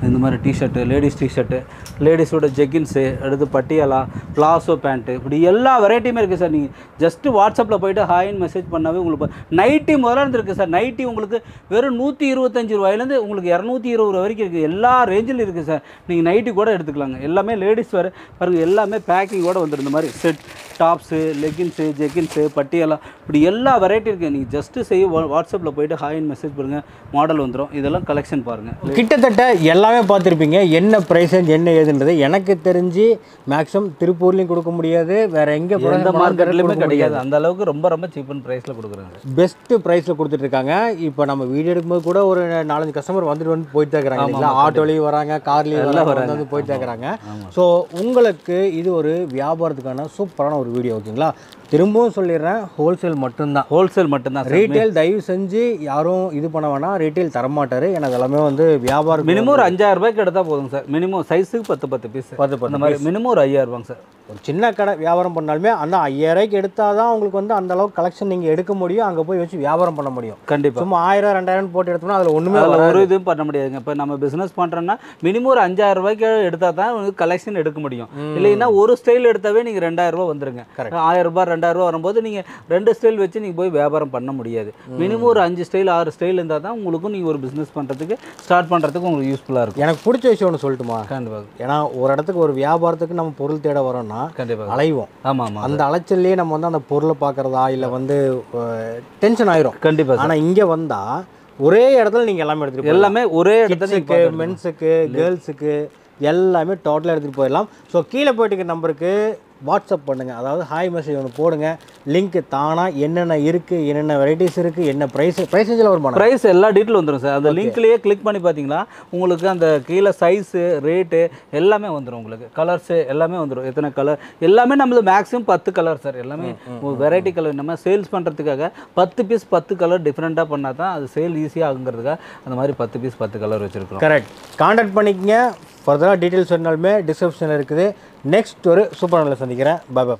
இந்த மாதிரி T shirt ladies T shirt லேடிஸோட jeggings அடுத்து பட்டியாலா பிளாசோ பேண்ட்டு இப்படி எல்லா வெரைட்டியுமே இருக்குது சார் நீங்கள் ஜஸ்ட்டு வாட்ஸ்அப்பில் போயிட்டு ஹாயின் மெசேஜ் பண்ணாவே உங்களுக்கு நைட்டி முதல்ல இருந்து இருக்குது சார் நைட்டி உங்களுக்கு வெறும் நூற்றி இருபத்தஞ்சி ரூபாயிலேருந்து உங்களுக்கு இரநூத்தி இருபது ரூபா வரைக்கும் இருக்குது எல்லா ரேஞ்சிலும் இருக்குது சார் நீங்கள் நைட்டி கூட எடுத்துக்கலாங்க. எல்லாமே லேடிஸ் வேறு பாருங்கள் எல்லாமே பேக்கிங்கோட வந்துருந்த மாதிரி set tops leggings jeggings Patiala இப்படி எல்லா வெரைட்டி இருக்குது நீங்கள் ஜஸ்ட்டு செய்ய வா- வாட்ஸ்அப்பில் போயிட்டு ஹாயின் மெசேஜ் பண்ணுங்கள் மாடல் வந்துடும் இதெல்லாம் கலெக்ஷன் பாருங்கள் கிட்டத்தட்ட எல்லா எல்லாமே பார்த்துருப்பீங்க. என்ன ப்ரைஸ் என்ன ஏதுன்றது எனக்கு தெரிஞ்சு மேக்ஸிமம் திருப்பூர்லேயும் கொடுக்க முடியாது. வேற எங்கே எந்த மார்க்கெட்லையுமே கிடைக்காது அந்த அளவுக்கு ரொம்ப ரொம்ப சீப் அண்ட் ப்ரைஸில் கொடுக்குறாங்க. பெஸ்ட் ப்ரைஸில் கொடுத்துட்டு இருக்காங்க. இப்போ நம்ம வீடியோ எடுக்கும்போது கூட ஒரு நாலஞ்சு கஸ்டமர் வந்துட்டு வந்து போயிட்டு இருக்கிறாங்க. இல்லைங்களா? ஆட்டோலையும் வராங்க கார்லேயும் வராங்க வந்து வந்து போயிட்டு இருக்கிறாங்க. ஸோ உங்களுக்கு இது ஒரு வியாபாரத்துக்கான சூப்பரான ஒரு வீடியோ ஓகேங்களா திரும்பவும் சொல்லிடுறேன் ஹோல்சேல் மட்டும்தான். ஹோல்சேல் மட்டும்தான் ரீட்டைல் தயவு செஞ்சு யாரும் இது பண்ண வேணாம் ரீட்டைல் தரமாட்டாரு. ஏன்னா அதெல்லாமே வந்து வியாபாரம் மினிமம் ஒரு அஞ்சாயிரம் ரூபாய்க்கு எடுத்தால் போதும் சார். மினிமம் சைஸுக்கு பத்து பத்து பீஸ் பத்து பத்து மாதிரி மினிமம் ஒரு ஐயாயிரம் ரூபாங்க சார். ஒரு சின்ன கடை வியாபாரம் பண்ணாலுமே அந்த ஐயாயிரூபாய்க்கு எடுத்தால் தான் உங்களுக்கு வந்து அந்த அளவுக்கு கலெக்ஷன் நீங்கள் எடுக்க முடியும் அங்கே போய் வச்சு வியாபாரம் பண்ண முடியும். கண்டிப்பாக சும்மா ஆயிரம் ரெண்டாயிரம் போட்டு எடுத்தோம்னா அதில் ஒன்றுமே அதில் ஒரு இதுவும் பண்ண முடியாதுங்க. இப்போ நம்ம பிஸ்னஸ் பண்ணுறோன்னா மினிமம் ஒரு அஞ்சாயிரம் ரூபாய்க்கு எடுத்தால் தான் உங்களுக்கு கலெக்ஷன் எடுக்க முடியும். இல்லைன்னா ஒரு ஸ்டைல் எடுத்தாவே நீங்கள் ரெண்டாயிரம் ரூபா வந்துருங்க. ஆயிரம் ரூபாய் ரெண்டாயிரம் ரூபா வரும்போது நீங்கள் ரெண்டு ஸ்டைல் வச்சு நீங்கள் போய் வியாபாரம் பண்ண முடியாது. மினிமம் ஒரு அஞ்சு ஸ்டைல் ஆறு ஸ்டைல் இருந்தால் தான் உங்களுக்கும் நீங்கள் ஒரு பிஸ்னஸ் பண்ணுறதுக்கு ஸ்டார்ட் பண்ணுறதுக்கு உங்களுக்கு யூஸ்ஃபுல்லாக இருக்கும். எனக்கு பிடிச்ச விஷயம் ஒன்று சொல்லட்டுமா? கண்டிப்பாக ஏன்னா ஒரு இடத்துக்கு ஒரு வியாபாரத்துக்கு நம்ம பொருள் தேட வரோம்னா கண்டிப்பாக அலைவோம். ஆமாம் ஆமாம் அந்த அலைச்சல்லையே நம்ம வந்து அந்த பொருளை பார்க்குறதா இல்லை வந்து டென்ஷன் ஆயிரும். கண்டிப்பாக ஆனால் இங்கே வந்தால் ஒரே இடத்துல நீங்கள் எல்லாமே எடுத்துகிட்டு எல்லாமே ஒரே இடத்துல மென்ஸுக்கு கேர்ள்ஸுக்கு எல்லாமே டோட்டலாக எடுத்துகிட்டு போயிடலாம். ஸோ கீழே போயிட்டு நம்பருக்கு வாட்ஸ்அப் பண்ணுங்கள் அதாவது ஹாய் மெசேஜ் ஒன்று போடுங்க. லிங்க் தானாக என்னென்ன இருக்குது என்னென்ன வெரைட்டிஸ் இருக்குது என்ன ப்ரைஸ் ப்ரைஸேஜில் வருமானம்? ப்ரைஸ் எல்லா டீட்டெயில் வந்துடும் சார் அந்த லிங்க்லேயே கிளிக் பண்ணி பார்த்தீங்களா உங்களுக்கு அந்த கீழே சைஸு ரேட்டு எல்லாமே வந்துடும் உங்களுக்கு. கலர்ஸு எல்லாமே வந்துடும் எத்தனை கலர் எல்லாமே நம்மளது மேக்ஸிமம் பத்து கலர் சார் எல்லாமே வெரைட்டி கலர் நம்ம சேல்ஸ் பண்ணுறதுக்காக பத்து பீஸ் பத்து கலர் டிஃப்ரெண்ட்டாக பண்ணால் தான் அது சேல் ஈஸியாக ஆகுங்கிறதுக்காக அந்த மாதிரி பத்து பீஸ் பத்து கலர் வச்சுருக்கோம் கரெக்ட் காண்டாக்ட் பண்ணிக்கங்க. ஃபர்தராக டீட்டெயில்ஸ் வேணாலுமே டிஸ்கிரிப்ஷனில் இருக்குது. நெக்ஸ்ட் ஒரு சூப்பர் நல்ல சந்திக்கிறேன். பாபா